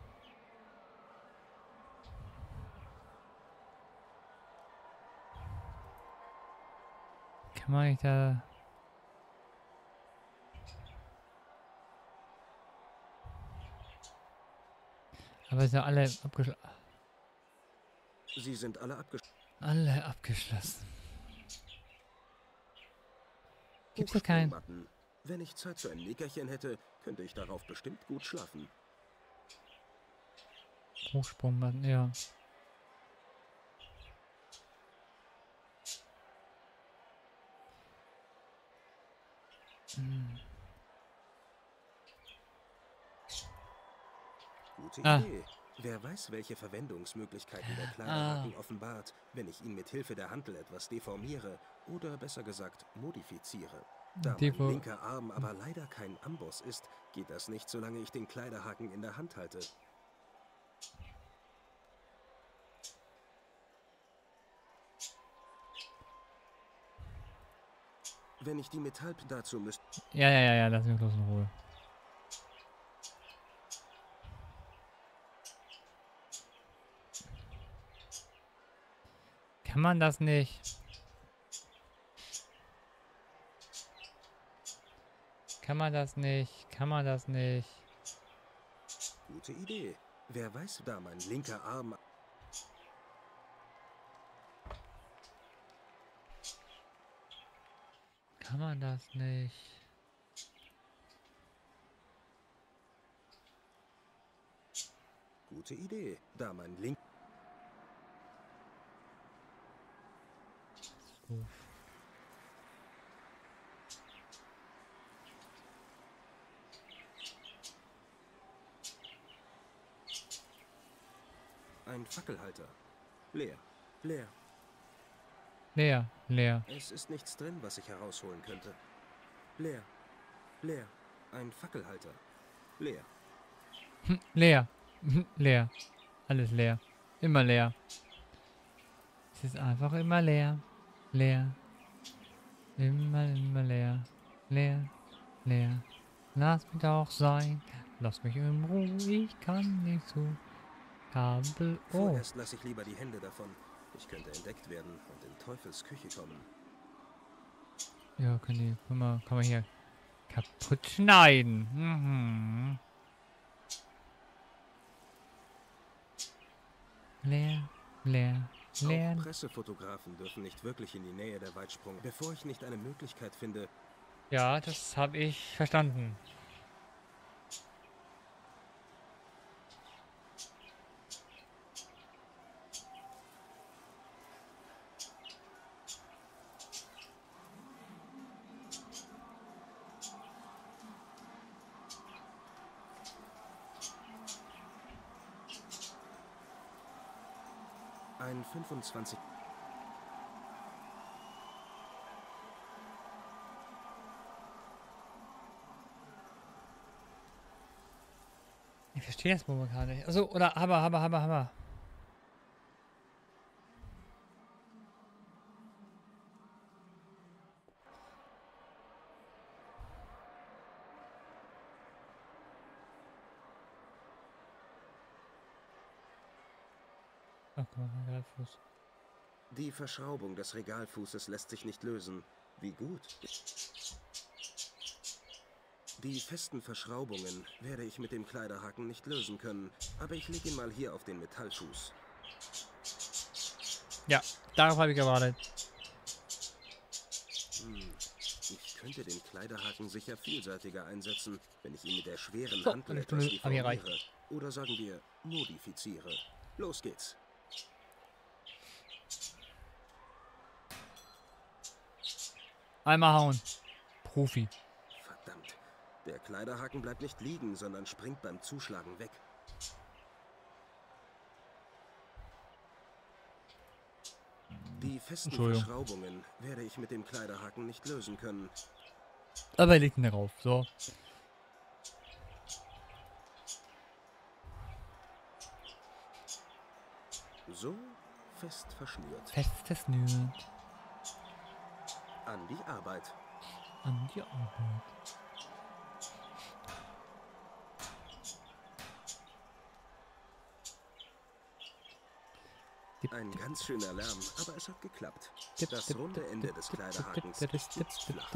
Kann man da... Aber ist ja alle abgeschlossen. Sie sind alle abgeschlossen. Alle abgeschlossen. Gibt's hier keinen? Wenn ich Zeit für ein Nickerchen hätte, könnte ich darauf bestimmt gut schlafen. Hochsprungbutton, ja. Hm. Gute Ah. Idee. Wer weiß, welche Verwendungsmöglichkeiten der Kleiderhaken offenbart, wenn ich ihn mit Hilfe der Hantel etwas deformiere oder besser gesagt modifiziere. Da Defo- mein linker Arm aber leider kein Amboss ist, geht das nicht, solange ich den Kleiderhaken in der Hand halte. Wenn ich die Metall dazu müsste. Ja, ja, ja, ja, lass mich bloß in Ruhe. Kann man das nicht? Kann man das nicht? Kann man das nicht? Gute Idee. Wer weiß, da mein linker Arm. Kann man das nicht? Gute Idee. Da mein link. Doof. Ein Fackelhalter. Leer. Leer. Leer, leer. Es ist nichts drin, was ich herausholen könnte. Leer. Leer. Ein Fackelhalter. Leer. Hm, leer. Hm, leer. Alles leer. Immer leer. Es ist einfach immer leer. Leer. Immer, immer leer. Leer. Leer. Lass mich doch sein. Lass mich in Ruhe. Ich kann nicht so. Kabel. Oh. Vorerst lasse ich lieber die Hände davon. Ich könnte entdeckt werden und in Teufels Küche kommen. Ja, kann die. Guck mal, kann man hier kaputt schneiden. Mhm. Leer. Leer. Auch Pressefotografen dürfen nicht wirklich in die Nähe der Weitsprung, bevor ich nicht eine Möglichkeit finde. Ja, das habe ich verstanden. Ein 25. Ich verstehe das momentan nicht. Also, oder aber, aber, aber, aber. Ach, guck mal, Regalfuß. Die Verschraubung des Regalfußes lässt sich nicht lösen. Wie gut. Die festen Verschraubungen werde ich mit dem Kleiderhaken nicht lösen können, aber ich lege ihn mal hier auf den Metallfuß. Ja, darauf habe ich gewartet. Hm. Ich könnte den Kleiderhaken sicher vielseitiger einsetzen, wenn ich ihn mit der schweren So, eine etwas deformiere. Oder sagen wir, modifiziere. Los geht's. Einmal hauen. Profi. Verdammt. Der Kleiderhaken bleibt nicht liegen, sondern springt beim Zuschlagen weg. Die festen. Verschraubungen werde ich mit dem Kleiderhaken nicht lösen können. Aber er liegt ihn darauf. So. So fest verschnürt. Festes Nüt. An die Arbeit. An die Arbeit. Ein ganz schöner Lärm, aber es hat geklappt. Das runde Ende des Kleiderhakens ist flach.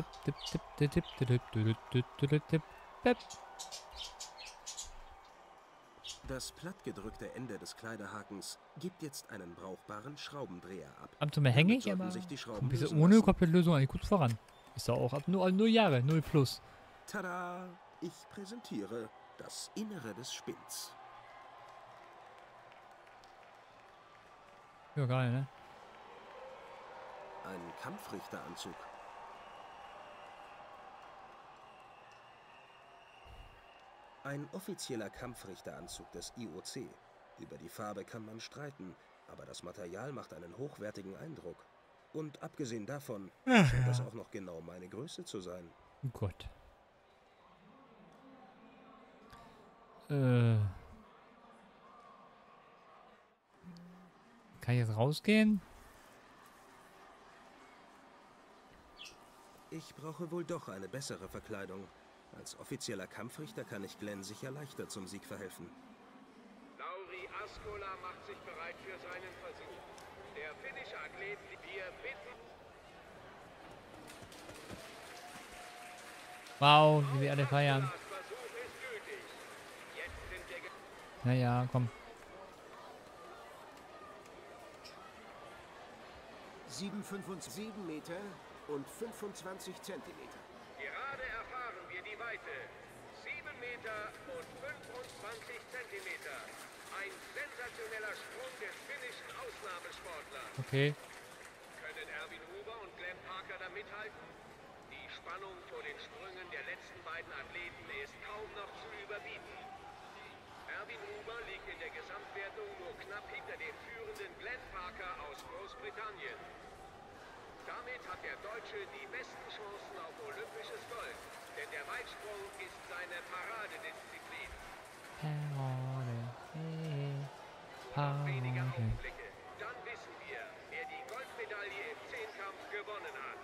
Das plattgedrückte Ende des Kleiderhakens gibt jetzt einen brauchbaren Schraubendreher ab. Ab und zu mal Damit hängig, sollten aber sich die Schrauben ein bisschen lösen ohne. Komplettlösung eigentlich gut voran. Ist doch auch ab nur, null Jahre, null plus. Tada! Ich präsentiere das Innere des Spinns. Ja, geil, ne? Ein Kampfrichteranzug. Ein offizieller Kampfrichteranzug des IOC. Über die Farbe kann man streiten, aber das Material macht einen hochwertigen Eindruck. Und abgesehen davon Ach scheint das ja. auch noch genau meine Größe zu sein. Oh Gott. Äh. Kann ich jetzt rausgehen? Ich brauche wohl doch eine bessere Verkleidung. Als offizieller Kampfrichter kann ich Glenn sicher leichter zum Sieg verhelfen. Lauri Ascola macht sich bereit für seinen Versuch. Der finnische Athlet, wir bitten Wow, wie wir alle feiern. Das Versuch ist gültig. Jetzt sind wir ge- Naja, komm. 7,7 Meter und 25 Zentimeter. Weite. 7 Meter und 25 Zentimeter. Ein sensationeller Sprung des finnischen Ausnahmesportlers. Okay. Können Erwin Huber und Glenn Parker da mithalten? Die Spannung vor den Sprüngen der letzten beiden Athleten ist kaum noch zu überbieten. Erwin Huber liegt in der Gesamtwertung nur knapp hinter dem führenden Glenn Parker aus Großbritannien. Damit hat der Deutsche die besten Chancen auf olympisches Gold, denn der Weitsprung ist seine Paradedisziplin. Parade. Hey, Wenige Parade. Augenblicke, dann wissen wir, wer die Goldmedaille im Zehnkampf gewonnen hat.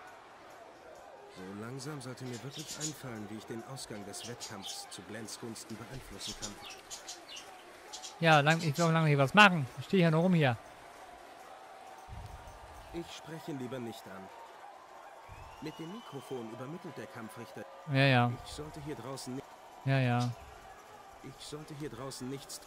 So langsam sollte mir wirklich einfallen, wie ich den Ausgang des Wettkampfs zu Gunsten beeinflussen kann. Ja, lang, ich will auch lange hier was machen. Ich stehe hier nur rum hier. Ich spreche ihn lieber nicht an. Mit dem Mikrofon übermittelt der Kampfrichter. Ja, ja. Ich sollte hier draußen Ja, ja. Ich sollte hier draußen nichts.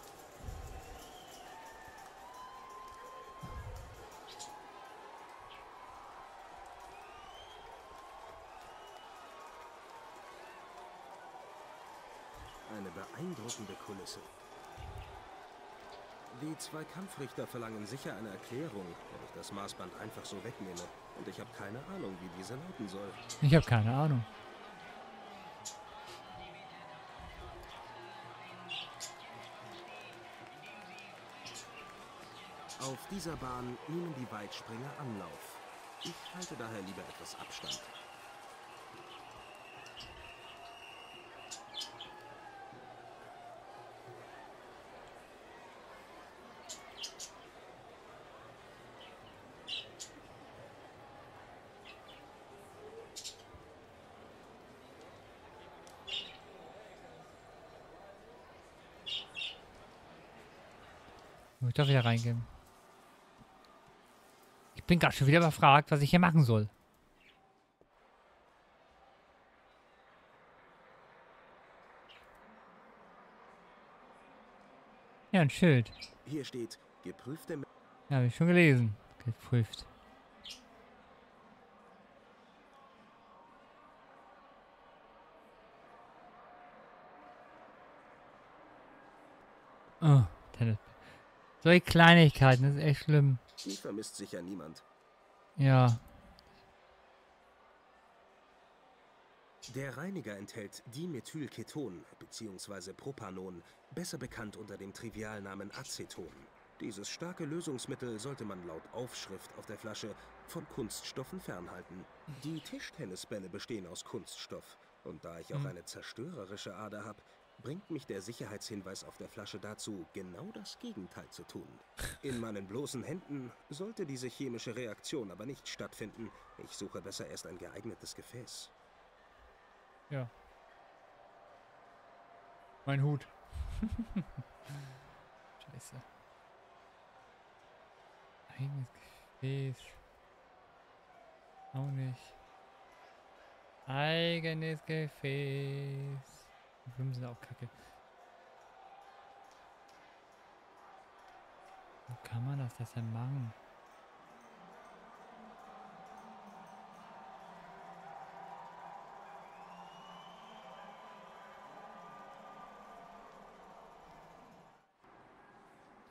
Eine beeindruckende Kulisse. Die zwei Kampfrichter verlangen sicher eine Erklärung, wenn ich das Maßband einfach so wegnehme. Und ich habe keine Ahnung, wie diese lauten soll. Ich habe keine Ahnung. Dieser Bahn nehmen die Weitspringer Anlauf. Ich halte daher lieber etwas Abstand. Ich doch wieder reingehen. Ich bin gerade schon wieder überfragt, was ich hier machen soll. Ja, ein Schild. Hier steht, geprüfte... Me- Ja, habe ich schon gelesen. Geprüft. Oh, Tennis. Solche Kleinigkeiten, das ist echt schlimm. Die vermisst sicher niemand. Ja. Der Reiniger enthält Dimethylketon bzw. Propanon, besser bekannt unter dem Trivialnamen Aceton. Dieses starke Lösungsmittel sollte man laut Aufschrift auf der Flasche von Kunststoffen fernhalten. Die Tischtennisbälle bestehen aus Kunststoff. Und da ich auch Hm. eine zerstörerische Ader habe, bringt mich der Sicherheitshinweis auf der Flasche dazu, genau das Gegenteil zu tun. In meinen bloßen Händen sollte diese chemische Reaktion aber nicht stattfinden. Ich suche besser erst ein geeignetes Gefäß. Ja. Mein Hut. Scheiße. Eigenes Gefäß. Auch nicht. Eigenes Gefäß. Die Blumen sind auch kacke. Wo kann man das, das denn machen?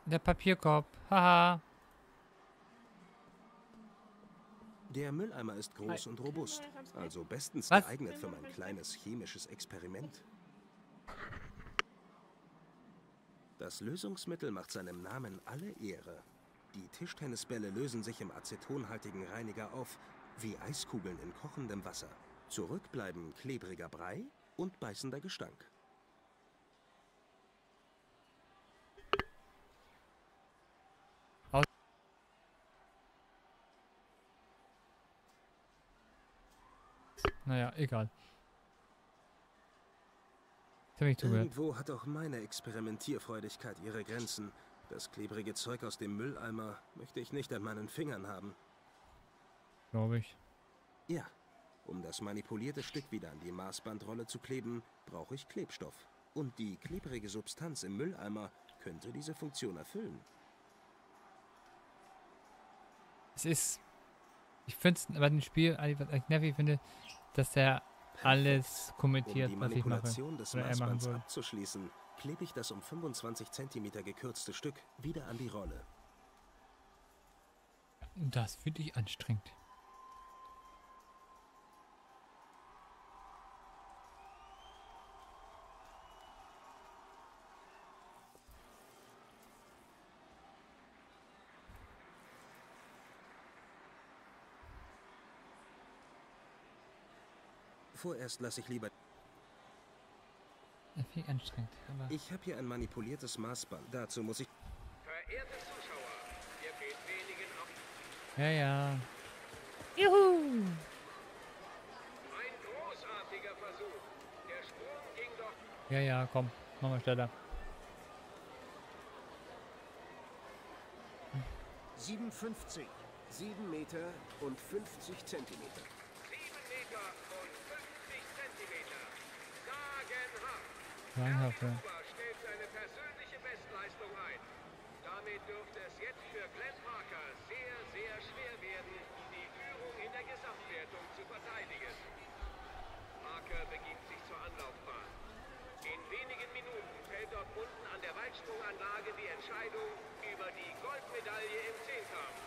Der Papierkorb. Haha. Der Mülleimer ist groß und robust, also bestens Was? geeignet für mein kleines chemisches Experiment. Das Lösungsmittel macht seinem Namen alle Ehre. Die Tischtennisbälle lösen sich im acetonhaltigen Reiniger auf, wie Eiskugeln in kochendem Wasser. Zurück bleiben klebriger Brei und beißender Gestank. Naja, egal. Das hab ich zugehört. Irgendwo hat auch meine Experimentierfreudigkeit ihre Grenzen. Das klebrige Zeug aus dem Mülleimer möchte ich nicht an meinen Fingern haben. Glaube ich. Ja, um das manipulierte Stück wieder an die Maßbandrolle zu kleben, brauche ich Klebstoff. Und die klebrige Substanz im Mülleimer könnte diese Funktion erfüllen. Es ist. Ich finde es bei dem Spiel, was ich nervig finde, dass er alles Um kommentiert, die was ich mache. Manipulation des Oder er machen Maßbands soll. abzuschließen, klebe ich das um 25 cm gekürzte Stück wieder an die Rolle. Das finde ich anstrengend. Vorerst lasse ich lieber... Ich anstrengend. Aber Ich habe hier ein manipuliertes Maßband. Dazu muss ich... Verehrte Zuschauer, ihr fehlt wenigen auf ja, ja. Juhu! ein großartiger Versuch. Der Sprung ging doch Ja, ja, komm. Machen wir schneller. 57, 7 Meter und 50 Zentimeter. 7 Meter und 50 Zentimeter. Sagenhaft. Sagenhaft, ja. Huber stellt seine persönliche Bestleistung ein. Damit dürfte es jetzt für Glenn Parker sehr, sehr schwer werden, die Führung in der Gesamtwertung zu verteidigen. Parker begibt sich zur Anlaufbahn. In wenigen Minuten fällt dort unten an der Weitsprunganlage die Entscheidung über die Goldmedaille im Zehnkampf.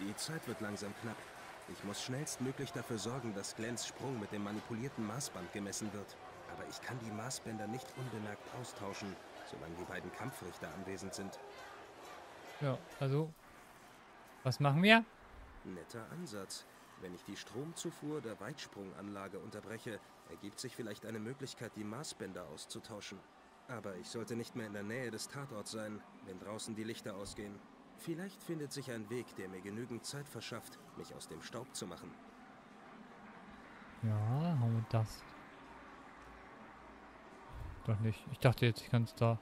Die Zeit wird langsam knapp. Ich muss schnellstmöglich dafür sorgen, dass Glenns Sprung mit dem manipulierten Maßband gemessen wird. Aber ich kann die Maßbänder nicht unbemerkt austauschen, solange die beiden Kampfrichter anwesend sind. Ja, also. Was machen wir? Netter Ansatz. Wenn ich die Stromzufuhr der Weitsprunganlage unterbreche, ergibt sich vielleicht eine Möglichkeit, die Maßbänder auszutauschen. Aber ich sollte nicht mehr in der Nähe des Tatorts sein, wenn draußen die Lichter ausgehen. Vielleicht findet sich ein Weg, der mir genügend Zeit verschafft, mich aus dem Staub zu machen. Ja, haben wir das. Doch nicht. Ich dachte jetzt, ich kann es da.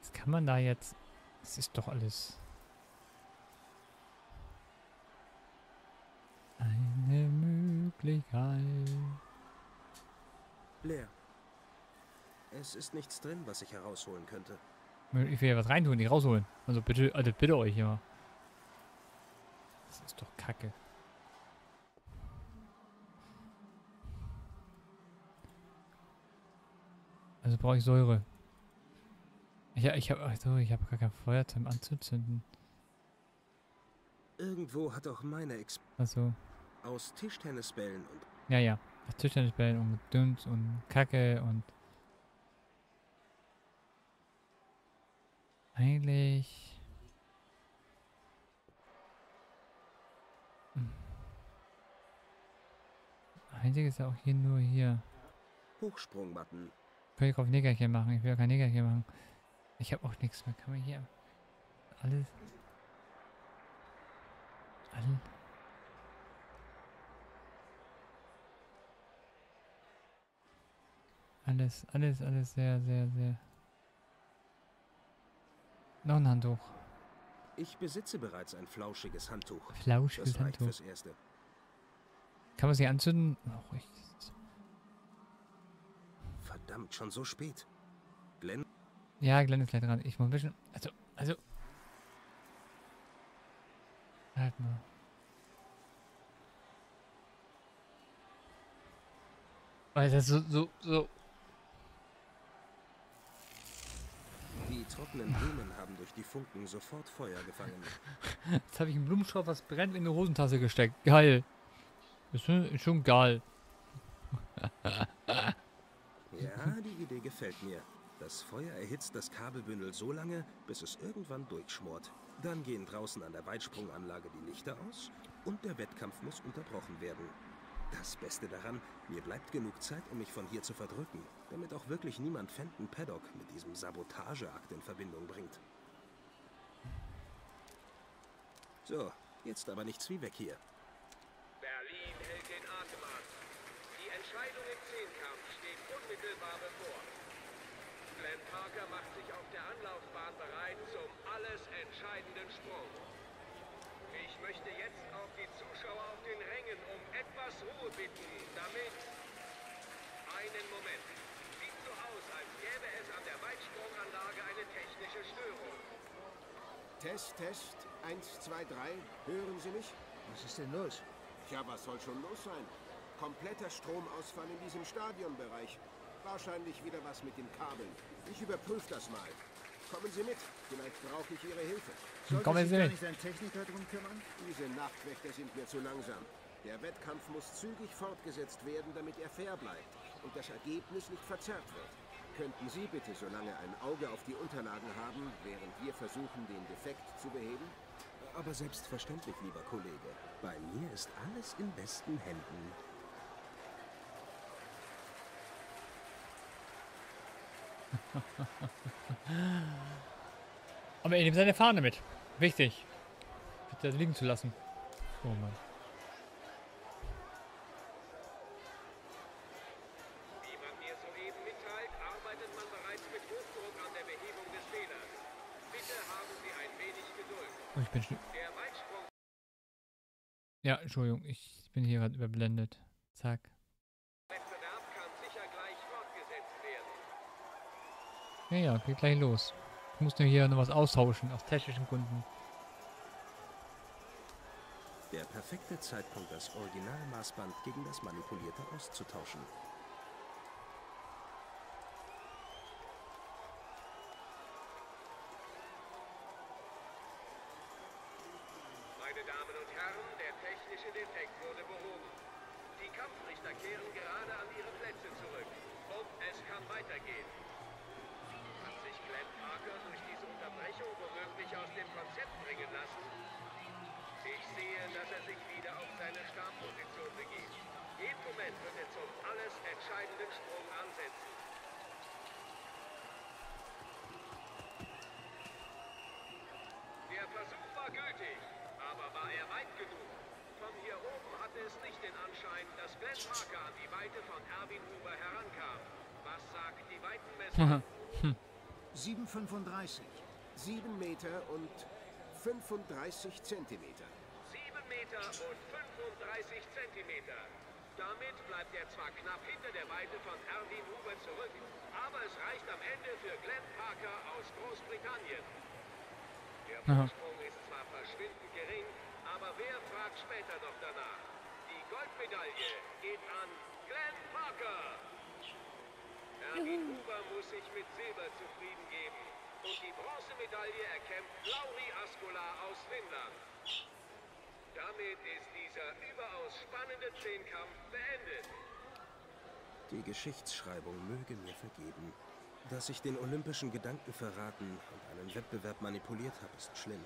Was kann man da jetzt? Es ist doch alles. Eine Möglichkeit. Leer. Es ist nichts drin, was ich herausholen könnte. Ich will ja was reintun, die rausholen. Also bitte, also bitte euch ja. Das ist doch kacke. Also brauche ich Säure. Ja, ich habe also ich habe gar kein Feuer zum anzuzünden. Irgendwo hat auch meine Ex Also aus Tischtennisbällen und ja ja, das Tischtennisbällen und Dünns und Kacke und eigentlich. Einzige ist ja auch hier nur hier. Hochsprungmatten. Ich auf Negerchen machen? Ich will kein Negerchen machen. Ich habe auch nichts mehr. Kann man hier alles. Alles. Alles, alles, alles sehr, sehr, sehr. Noch ein Handtuch. Ich besitze bereits ein flauschiges Handtuch. Flauschiges Handtuch. Kann man sie anzünden? Oh, ich, Verdammt, schon so spät. Glenn, ja, Glenn ist gleich dran. Ich muss ein bisschen. Also, also. Halt mal. Weil das so, so, so. die trockenen Blumen haben durch die Funken sofort Feuer gefangen. Jetzt habe ich einen Blumenstrauß, was brennt, in eine Hosentasse gesteckt. Geil. Ist schon geil. Ja, die Idee gefällt mir. Das Feuer erhitzt das Kabelbündel so lange, bis es irgendwann durchschmort. Dann gehen draußen an der Weitsprunganlage die Lichter aus und der Wettkampf muss unterbrochen werden. Das Beste daran, mir bleibt genug Zeit, um mich von hier zu verdrücken, damit auch wirklich niemand Fenton Paddock mit diesem Sabotageakt in Verbindung bringt. So, jetzt aber nichts wie weg hier. Berlin hält den Atem an. Die Entscheidung im Zehnkampf steht unmittelbar bevor. Glenn Parker macht sich auf der Anlaufbahn bereit zum alles entscheidenden Sprung. Ich möchte jetzt auf die Zuschauer auf den Rängen um etwas Ruhe bitten, damit... Einen Moment. Sieht so aus, als gäbe es an der Weitsprunganlage eine technische Störung. Test, Test. Eins, zwei, drei. Hören Sie mich? Was ist denn los? Tja, was soll schon los sein? Kompletter Stromausfall in diesem Stadionbereich. Wahrscheinlich wieder was mit den Kabeln. Ich überprüfe das mal. Kommen Sie mit. Vielleicht brauche ich Ihre Hilfe. Sollte Kommen Sie mit. nicht ein Techniker drum kümmern? Diese Nachtwächter sind mir zu langsam. Der Wettkampf muss zügig fortgesetzt werden, damit er fair bleibt und das Ergebnis nicht verzerrt wird. Könnten Sie bitte so lange ein Auge auf die Unterlagen haben, während wir versuchen, den Defekt zu beheben? Aber selbstverständlich, lieber Kollege. Bei mir ist alles in besten Händen. Aber er nimmt seine Fahne mit. Wichtig. Bitte liegen zu lassen. Oh Mann. Oh, ich bin schon. Ja, Entschuldigung, ich bin hier gerade überblendet. Zack. Wettbewerb kann sicher gleich fortgesetzt werden. Ja, ja, geht gleich los. Ich muss nur hier noch was austauschen, aus technischen Gründen. Der perfekte Zeitpunkt, das Originalmaßband gegen das manipulierte auszutauschen. 7 Meter und 35 Zentimeter. 7 Meter und 35 Zentimeter. Damit bleibt er zwar knapp hinter der Weite von Erwin Huber zurück, aber es reicht am Ende für Glenn Parker aus Großbritannien. Der. Vorsprung ist zwar verschwindend gering, aber wer fragt später noch danach? Die Goldmedaille geht an Glenn Parker. Erwin Huber muss sich mit Silber zufrieden geben. Und die Bronzemedaille erkämpft Lauri Askola aus Finnland. Damit ist dieser überaus spannende Zehnkampf beendet. Die Geschichtsschreibung möge mir vergeben. Dass ich den olympischen Gedanken verraten und einen Wettbewerb manipuliert habe, ist schlimm.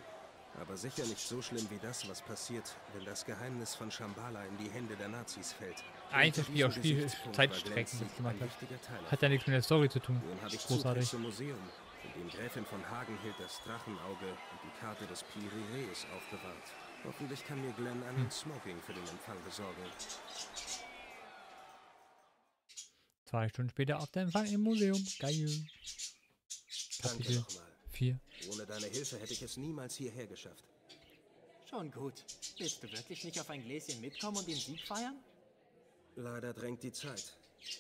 Aber sicher nicht so schlimm wie das, was passiert, wenn das Geheimnis von Shambhala in die Hände der Nazis fällt. Eigentlich Spiel auch Spiel Zeitstrecken, das gemacht hat. Hat ja nichts mit der Story zu tun. Nun habe ich Großartig. Museum, dem Gräfin von Hagenhild das Drachenauge und die Karte des Pirineus aufbewahrt. Hoffentlich kann mir Glenn einen Smoking für den Empfang besorgen. Zwei Stunden später auf der Empfang im Museum. Geil. Danke Kapitel nochmal. 4. Ohne deine Hilfe hätte ich es niemals hierher geschafft. Schon gut. Willst du wirklich nicht auf ein Gläschen mitkommen und den Sieg feiern? Leider drängt die Zeit.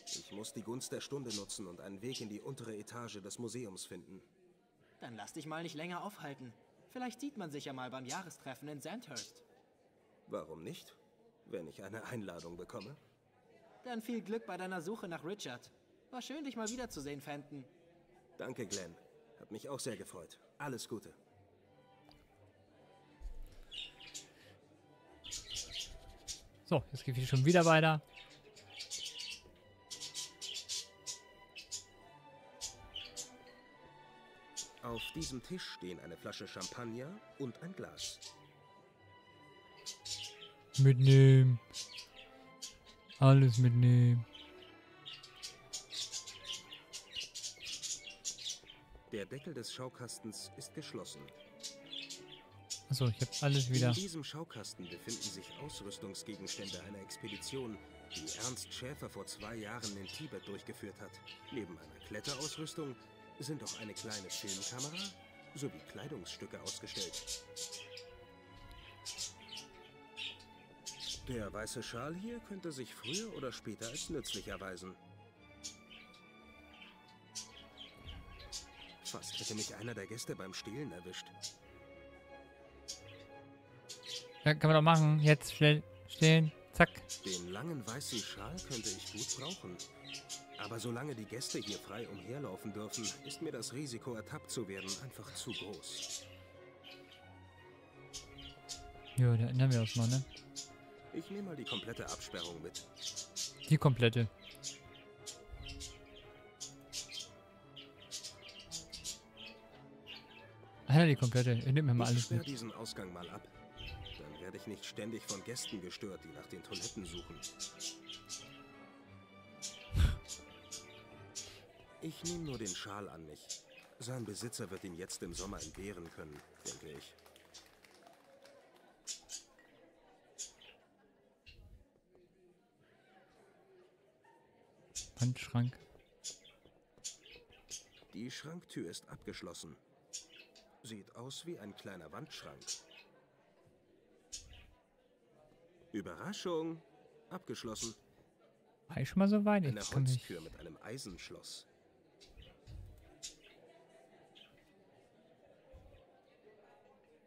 Ich muss die Gunst der Stunde nutzen und einen Weg in die untere Etage des Museums finden. Dann lass dich mal nicht länger aufhalten. Vielleicht sieht man sich ja mal beim Jahrestreffen in Sandhurst. Warum nicht? Wenn ich eine Einladung bekomme? Dann viel Glück bei deiner Suche nach Richard. War schön, dich mal wiederzusehen, Fenton. Danke, Glenn. Hat mich auch sehr gefreut. Alles Gute. So, jetzt geht es schon wieder weiter. Auf diesem Tisch stehen eine Flasche Champagner und ein Glas. Mitnehmen. Alles mitnehmen. Der Deckel des Schaukastens ist geschlossen. Achso, ich habe alles wieder. In diesem Schaukasten befinden sich Ausrüstungsgegenstände einer Expedition, die Ernst Schäfer vor zwei Jahren in Tibet durchgeführt hat. Neben einer Kletterausrüstung sind auch eine kleine Filmkamera sowie Kleidungsstücke ausgestellt. Der weiße Schal hier könnte sich früher oder später als nützlich erweisen. Fast hätte mich einer der Gäste beim Stehlen erwischt. Ja, kann man doch machen. Jetzt schnell stehen. Zack. Den langen weißen Schal könnte ich gut brauchen. Aber solange die Gäste hier frei umherlaufen dürfen, ist mir das Risiko, ertappt zu werden, einfach zu groß. Ja, da ändern wir das mal, ne? Ich nehme mal die komplette Absperrung mit. Die komplette. Ah, die komplette. Ich nehme mir mal Ich alles mit. diesen Ausgang mal ab. Dann werde ich nicht ständig von Gästen gestört, die nach den Toiletten suchen. Ich nehme nur den Schal an mich. Sein Besitzer wird ihn jetzt im Sommer entbehren können, denke ich. Wandschrank. Die Schranktür ist abgeschlossen. Sieht aus wie ein kleiner Wandschrank. Überraschung! Abgeschlossen. War ich schon mal so weit? Eine ich. Holztür mit einem Eisenschloss.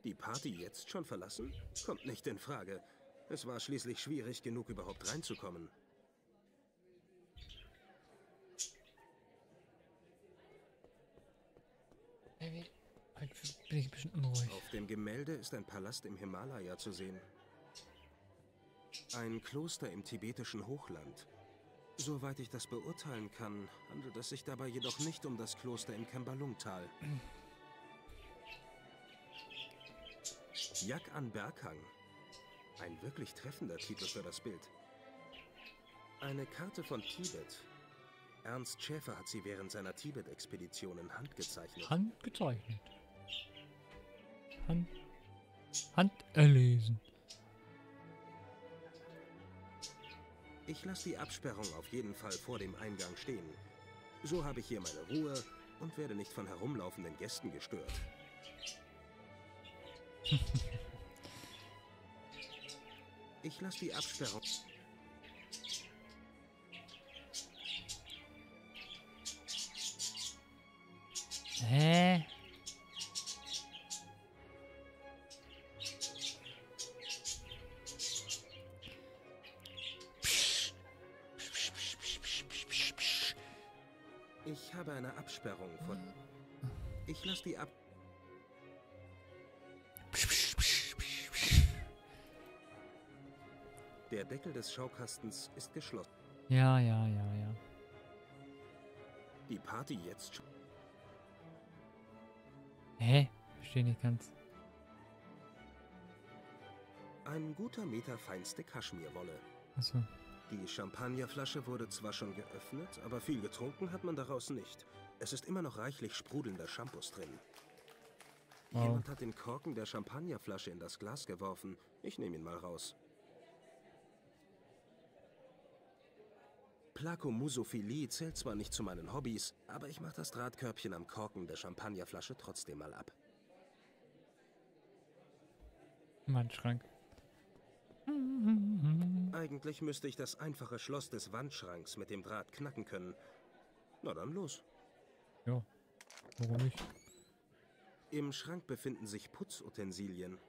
Die Party jetzt schon verlassen? Kommt nicht in Frage. Es war schließlich schwierig genug, überhaupt reinzukommen. Bin ich bisschen unruhig. Auf dem Gemälde ist ein Palast im Himalaya zu sehen. Ein Kloster im tibetischen Hochland. Soweit ich das beurteilen kann, handelt es sich dabei jedoch nicht um das Kloster im Kembalung-Tal. Jak an Berghang. Ein wirklich treffender Titel für das Bild. Eine Karte von Tibet. Ernst Schäfer hat sie während seiner Tibet-Expedition in Hand gezeichnet. Handgezeichnet. Hand. Hand erlesen. Ich lasse die Absperrung auf jeden Fall vor dem Eingang stehen. So habe ich hier meine Ruhe und werde nicht von herumlaufenden Gästen gestört ich lasse die Absperrung. Hä? Ich habe eine Absperrung von. Ich lasse die ab. Der Deckel des Schaukastens ist geschlossen. Ja, ja, ja, ja. Die Party jetzt schon. Hä? Verstehe nicht ganz. Ein guter Meter feinste Kaschmirwolle. Achso. Die Champagnerflasche wurde zwar schon geöffnet, aber viel getrunken hat man daraus nicht. Es ist immer noch reichlich sprudelnder Shampoos drin. Wow. Jemand hat den Korken der Champagnerflasche in das Glas geworfen. Ich nehme ihn mal raus. Plakomusophilie zählt zwar nicht zu meinen Hobbys, aber ich mache das Drahtkörbchen am Korken der Champagnerflasche trotzdem mal ab. Wandschrank. Eigentlich müsste ich das einfache Schloss des Wandschranks mit dem Draht knacken können. Na dann los. Ja. Warum nicht? Im Schrank befinden sich Putzutensilien.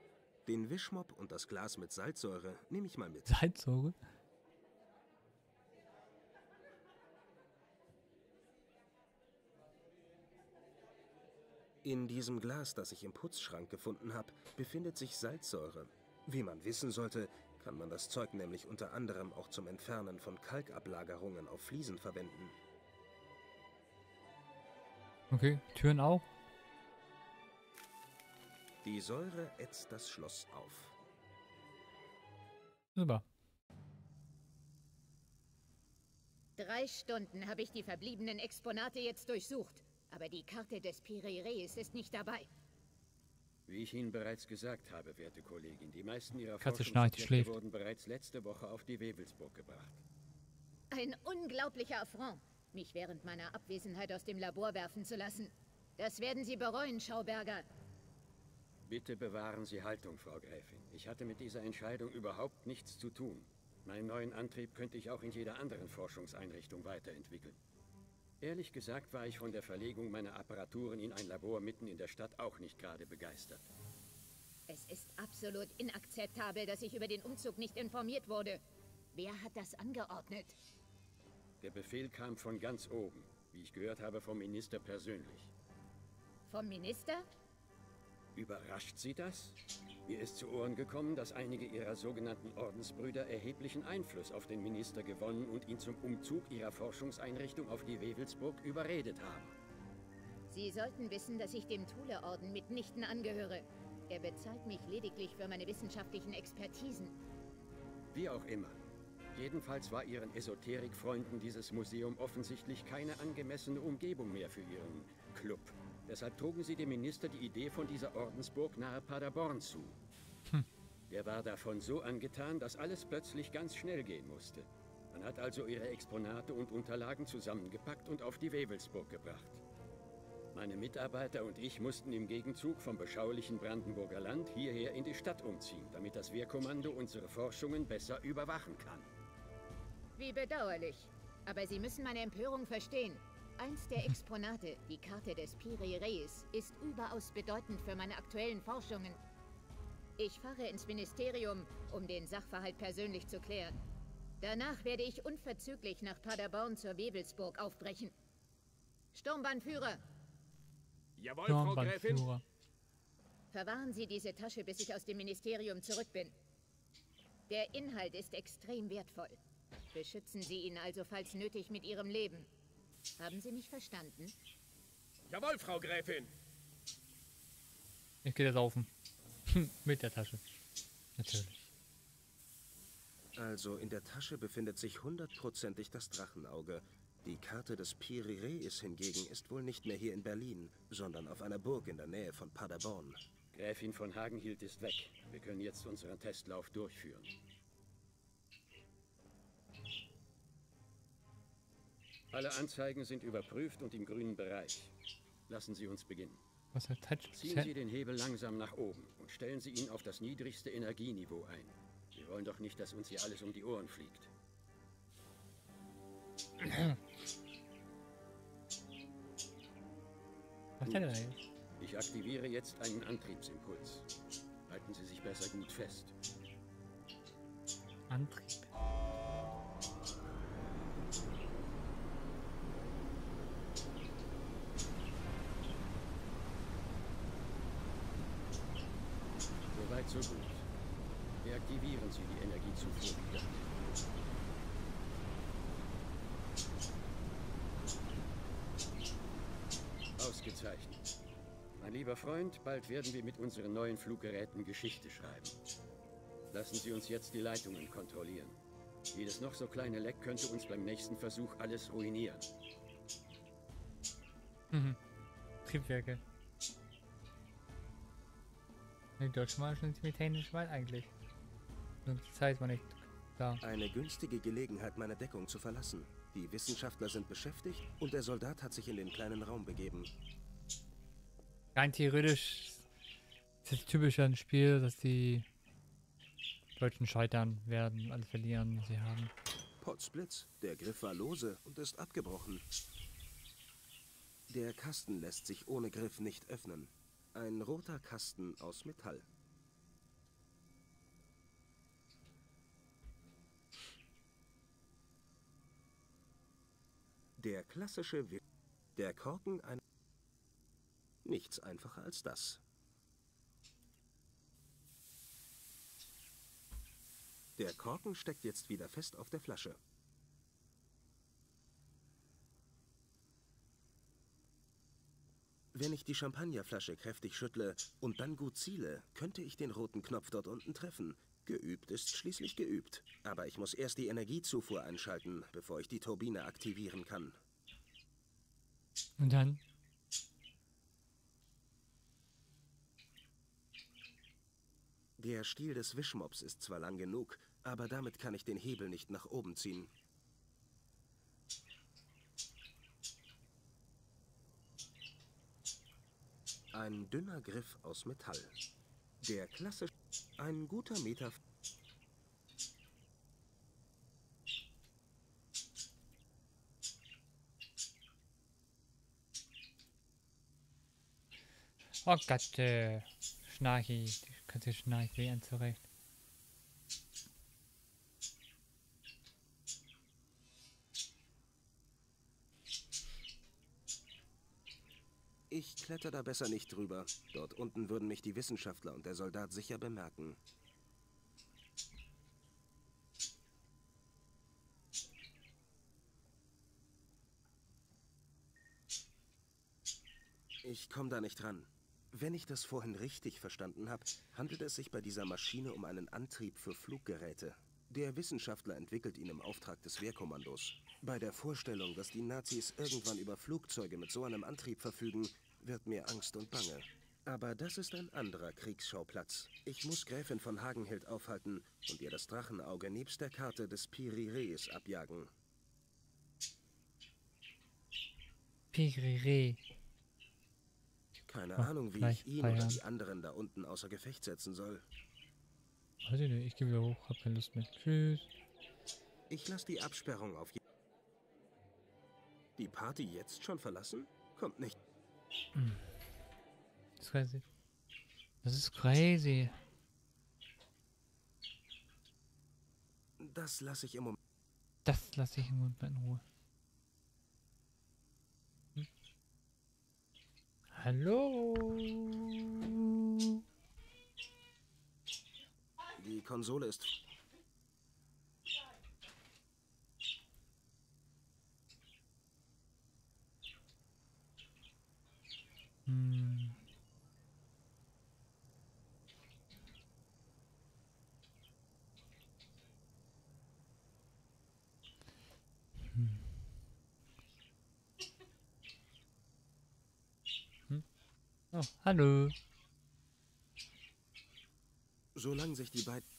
Den Wischmopp und das Glas mit Salzsäure nehme ich mal mit. Salzsäure? In diesem Glas, das ich im Putzschrank gefunden habe, befindet sich Salzsäure. Wie man wissen sollte, kann man das Zeug nämlich unter anderem auch zum Entfernen von Kalkablagerungen auf Fliesen verwenden. Okay, Türen auch? Die Säure ätzt das Schloss auf. Super. Drei Stunden habe ich die verbliebenen Exponate jetzt durchsucht. Aber die Karte des Pirireis ist nicht dabei. Wie ich Ihnen bereits gesagt habe, werte Kollegin, die meisten Ihrer Katze schnarcht, die Forschungsobjekte schläft. wurden bereits letzte Woche auf die Wewelsburg gebracht. Ein unglaublicher Affront, mich während meiner Abwesenheit aus dem Labor werfen zu lassen. Das werden Sie bereuen, Schauberger. Bitte bewahren Sie Haltung, Frau Gräfin. Ich hatte mit dieser Entscheidung überhaupt nichts zu tun. Meinen neuen Antrieb könnte ich auch in jeder anderen Forschungseinrichtung weiterentwickeln. Ehrlich gesagt war ich von der Verlegung meiner Apparaturen in ein Labor mitten in der Stadt auch nicht gerade begeistert. Es ist absolut inakzeptabel, dass ich über den Umzug nicht informiert wurde. Wer hat das angeordnet? Der Befehl kam von ganz oben, wie ich gehört habe vom Minister persönlich. Vom Minister? Überrascht Sie das? Mir ist zu Ohren gekommen, dass einige Ihrer sogenannten Ordensbrüder erheblichen Einfluss auf den Minister gewonnen und ihn zum Umzug Ihrer Forschungseinrichtung auf die Wewelsburg überredet haben. Sie sollten wissen, dass ich dem Thule-Orden mitnichten angehöre. Er bezahlt mich lediglich für meine wissenschaftlichen Expertisen. Wie auch immer. Jedenfalls war Ihren Esoterikfreunden dieses Museum offensichtlich keine angemessene Umgebung mehr für ihren Club. Deshalb trugen sie dem Minister die Idee von dieser Ordensburg nahe Paderborn zu. Der war davon so angetan, dass alles plötzlich ganz schnell gehen musste. Man hat also ihre Exponate und Unterlagen zusammengepackt und auf die Wewelsburg gebracht. Meine Mitarbeiter und ich mussten im Gegenzug vom beschaulichen Brandenburger Land hierher in die Stadt umziehen, damit das Wehrkommando unsere Forschungen besser überwachen kann. Wie bedauerlich. Aber Sie müssen meine Empörung verstehen. Eins der Exponate, die Karte des Piri Reis, ist überaus bedeutend für meine aktuellen Forschungen. Ich fahre ins Ministerium, um den Sachverhalt persönlich zu klären. Danach werde ich unverzüglich nach Paderborn zur Webelsburg aufbrechen. Sturmbannführer, Jawohl, Frau Gräfin. Verwahren Sie diese Tasche, bis ich aus dem Ministerium zurück bin. Der Inhalt ist extrem wertvoll. Beschützen Sie ihn also, falls nötig, mit Ihrem Leben. Haben Sie mich verstanden? Jawohl, Frau Gräfin. Ich gehe jetzt saufen. Mit der Tasche. Natürlich. Also in der Tasche befindet sich hundertprozentig das Drachenauge. Die Karte des Piri Reis hingegen ist wohl nicht mehr hier in Berlin, sondern auf einer Burg in der Nähe von Paderborn. Gräfin von Hagenhield ist weg. Wir können jetzt unseren Testlauf durchführen. Alle Anzeigen sind überprüft und im grünen Bereich. Lassen Sie uns beginnen. Was der Touch? Ziehen Sie den Hebel langsam nach oben und stellen Sie ihn auf das niedrigste Energieniveau ein. Wir wollen doch nicht, dass uns hier alles um die Ohren fliegt. Was hat er? Ich aktiviere jetzt einen Antriebsimpuls. Halten Sie sich besser gut fest. Antrieb. Soweit, so gut. Deaktivieren Sie die Energiezufuhr wieder. Ausgezeichnet. Mein lieber Freund, bald werden wir mit unseren neuen Fluggeräten Geschichte schreiben. Lassen Sie uns jetzt die Leitungen kontrollieren. Jedes noch so kleine Leck könnte uns beim nächsten Versuch alles ruinieren. Mhm. Triebwerke. Die Deutschen waren schon ziemlich technisch weit eigentlich. Nur die Zeit war nicht da. Eine günstige Gelegenheit, meine Deckung zu verlassen. Die Wissenschaftler sind beschäftigt und der Soldat hat sich in den kleinen Raum begeben. Rein theoretisch ist es typisch ein Spiel, dass die Deutschen scheitern werden, alles verlieren, sie haben. Potzblitz, der Griff war lose und ist abgebrochen. Der Kasten lässt sich ohne Griff nicht öffnen. Ein roter Kasten aus Metall. Der klassische Wi Der Korken ein... Nichts einfacher als das. Der Korken steckt jetzt wieder fest auf der Flasche. Wenn ich die Champagnerflasche kräftig schüttle und dann gut ziele, könnte ich den roten Knopf dort unten treffen. Geübt ist schließlich geübt. Aber ich muss erst die Energiezufuhr einschalten, bevor ich die Turbine aktivieren kann. Und dann? Der Stiel des Wischmops ist zwar lang genug, aber damit kann ich den Hebel nicht nach oben ziehen. Ein dünner Griff aus Metall. Der klassische... Ein guter Meter... Oh Gott, äh, Schnarchi. Die ganze Schnarchi an zurecht. Ich kletter da besser nicht drüber. Dort unten würden mich die Wissenschaftler und der Soldat sicher bemerken. Ich komme da nicht ran. Wenn ich das vorhin richtig verstanden habe, handelt es sich bei dieser Maschine um einen Antrieb für Fluggeräte. Der Wissenschaftler entwickelt ihn im Auftrag des Wehrkommandos. Bei der Vorstellung, dass die Nazis irgendwann über Flugzeuge mit so einem Antrieb verfügen, wird mir Angst und Bange. Aber das ist ein anderer Kriegsschauplatz. Ich muss Gräfin von Hagenhild aufhalten und ihr das Drachenauge nebst der Karte des Piri-Rees abjagen. Pigri Keine Oh, Ahnung, wie ich ihn oder die anderen da unten außer Gefecht setzen soll. Weiß ich nicht, ich gehe wieder hoch, hab keine Lust mehr. Tschüss. Ich lasse die Absperrung auf. Die Party jetzt schon verlassen? Kommt nicht. Hm. Das ist crazy. Das ist crazy. Das lasse ich im Moment. Das lasse ich im Moment in Ruhe. Hallo? Die Konsole ist. Hm. Oh, hallo. Solange sich die beiden.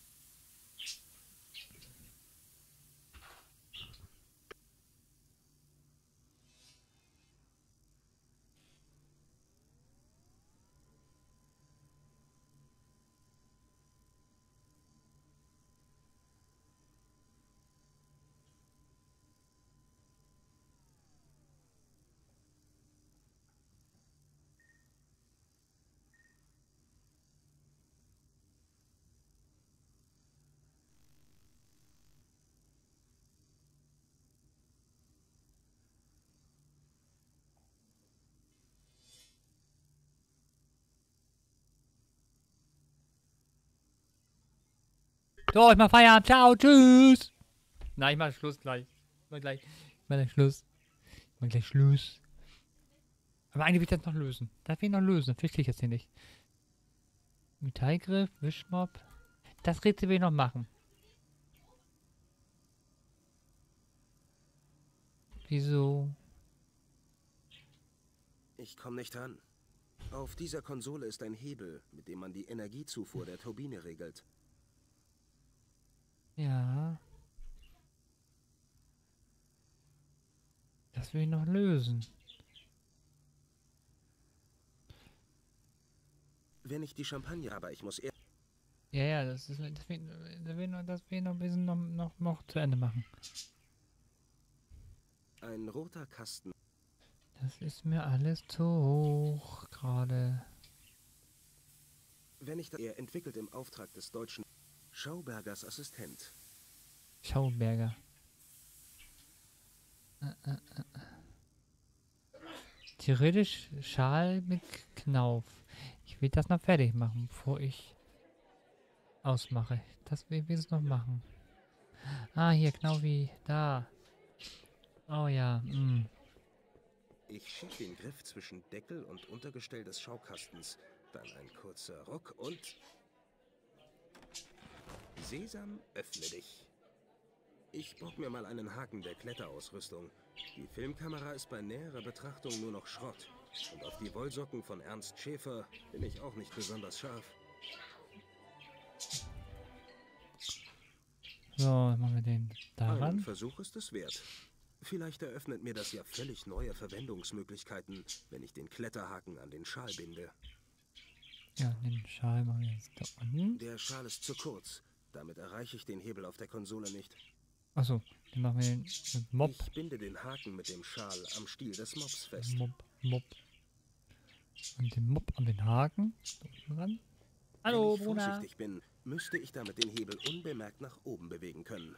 So, ich mach Feierabend. Ciao, tschüss. Nein, ich mach Schluss gleich. Ich mach gleich. Ich mach gleich Schluss. Ich mach gleich Schluss. Aber eigentlich will ich das noch lösen. Das will ich noch lösen. Das verstehe ich jetzt hier nicht. Metallgriff, Wischmob. Das Rätsel will ich noch machen. Wieso? Ich komme nicht ran. Auf dieser Konsole ist ein Hebel, mit dem man die Energiezufuhr der Turbine regelt. Ja. Das will ich noch lösen. Wenn ich die Champagner, aber ich muss eher. Ja, ja, das ist das will, das will, noch, das will noch ein bisschen noch, noch, noch zu Ende machen. Ein roter Kasten. Das ist mir alles zu hoch gerade. Wenn ich da er entwickelt im Auftrag des deutschen Schaubergers Assistent. Schauberger. Äh, äh, äh. Theoretisch Schal mit Knauf. Ich will das noch fertig machen, bevor ich ausmache. Das will ich noch machen. Ah, hier, Knaufi. Da. Oh ja, mm. Ich schieb den Griff zwischen Deckel und Untergestell des Schaukastens. Dann ein kurzer Ruck und... Sesam, öffne dich. Ich bock mir mal einen Haken der Kletterausrüstung. Die Filmkamera ist bei näherer Betrachtung nur noch Schrott. Und auf die Wollsocken von Ernst Schäfer bin ich auch nicht besonders scharf. So, machen wir den daran. Ein Versuch ist es wert. Vielleicht eröffnet mir das ja völlig neue Verwendungsmöglichkeiten, wenn ich den Kletterhaken an den Schal binde. Ja, den Schal machen wir jetzt da unten. Der Schal ist zu kurz. Damit erreiche ich den Hebel auf der Konsole nicht. Achso, den machen wir den Mob. Ich binde den Haken mit dem Schal am Stiel des Mobs fest. Mob, Mob. Und den Mob an den Haken. Ran. Hallo, Wenn ich Bruder. vorsichtig bin, müsste ich damit den Hebel unbemerkt nach oben bewegen können.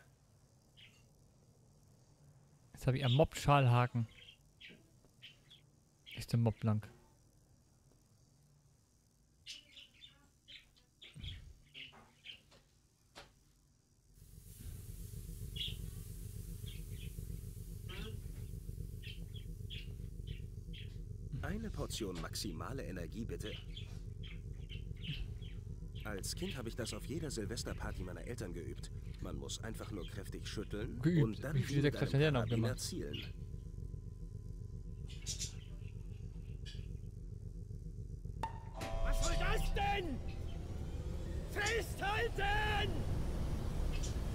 Jetzt habe ich einen Mob-Schalhaken. Ist der Mob lang. Eine Portion maximale Energie, bitte. Als Kind habe ich das auf jeder Silvesterparty meiner Eltern geübt. Man muss einfach nur kräftig schütteln Geübt. und dann Wie viele mit einem hat er noch gemacht? zielen. Was soll das denn? Festhalten!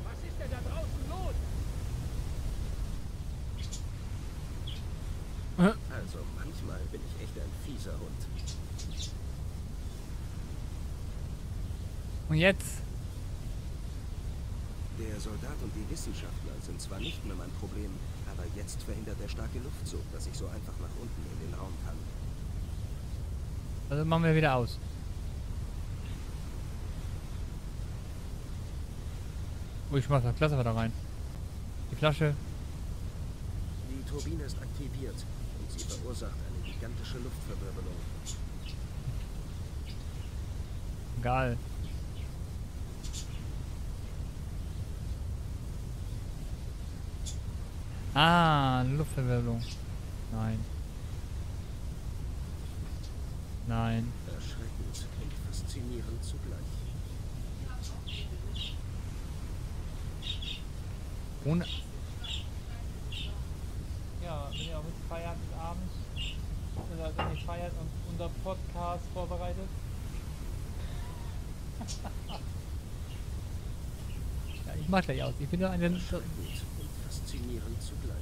Was ist denn da draußen los? Also manchmal bin ich fieser Hund. Und jetzt? Der Soldat und die Wissenschaftler sind zwar nicht mehr mein Problem, aber jetzt verhindert der starke Luftzug, dass ich so einfach nach unten in den Raum kann. Also machen wir wieder aus. Oh, ich mach das Glas aber da rein. Die Flasche. Die Turbine ist aktiviert und sie verursacht eine gigantische Luftverwirbelung. Egal. Ah, Luftverwirbelung. Nein. Nein. Erschreckend und faszinierend zugleich. Ohne. Ja, wenn ihr auch mit feiert wenn ihr feiert und unser Podcast vorbereitet. ja, ich mach gleich aus. Ich bin ja eine. Erschreckend und faszinierend zugleich.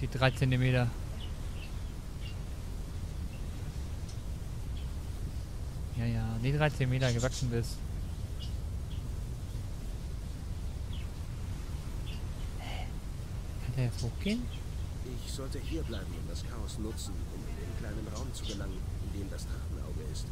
Die 3 Zentimeter. Ja, ja, die 3 Zentimeter gewachsen bist. Kann der jetzt hochgehen? Ich sollte hier bleiben und das Chaos nutzen, um in den kleinen Raum zu gelangen, in dem das Drachenauge ist.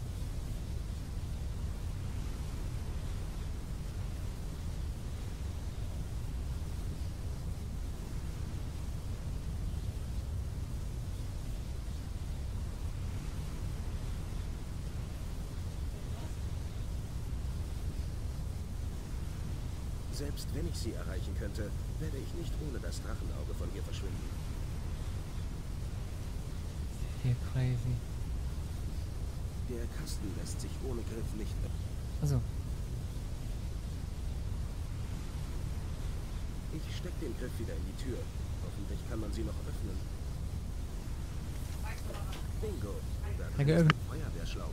Selbst wenn ich sie erreichen könnte, werde ich nicht ohne das Drachenauge von hier verschwinden. Hier crazy. Der Kasten lässt sich ohne Griff nicht öffnen. Also, Ich steck den Griff wieder in die Tür. Hoffentlich kann man sie noch öffnen. Bingo. Da ein Feuerwehrschlauch.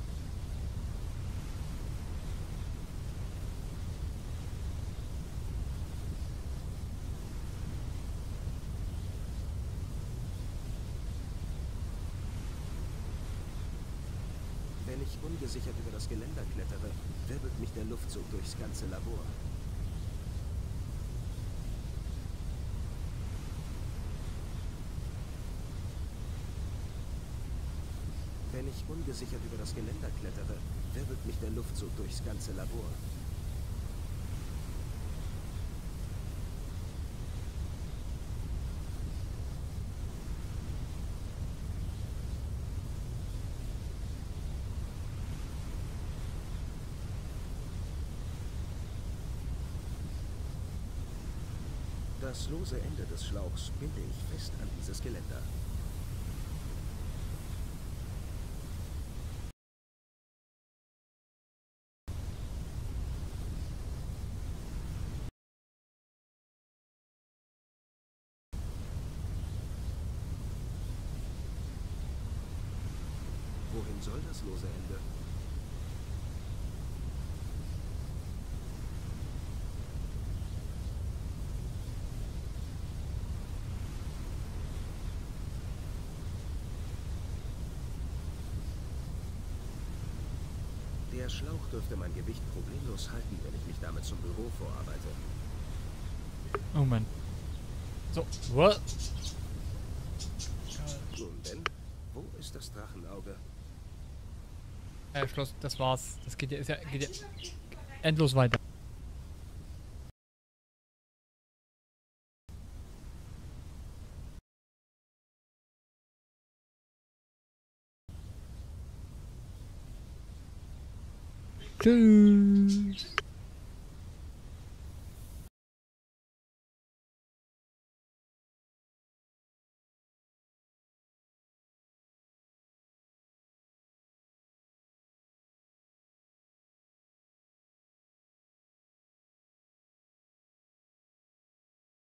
Wenn ich ungesichert über das Geländer klettere, wirbelt mich der Luftzug durchs ganze Labor. Wenn ich ungesichert über das Geländer klettere, wirbelt mich der Luftzug durchs ganze Labor. Das lose Ende des Schlauchs binde ich fest an dieses Geländer. Wohin soll das lose Ende? Schlauch dürfte mein Gewicht problemlos halten, wenn ich mich damit zum Büro vorarbeite. oh Mann. So, what? Nun denn, wo ist das Drachenauge? Äh, Schloss, das war's. Das geht ja, ist ja, geht ja endlos weiter. Tschüss.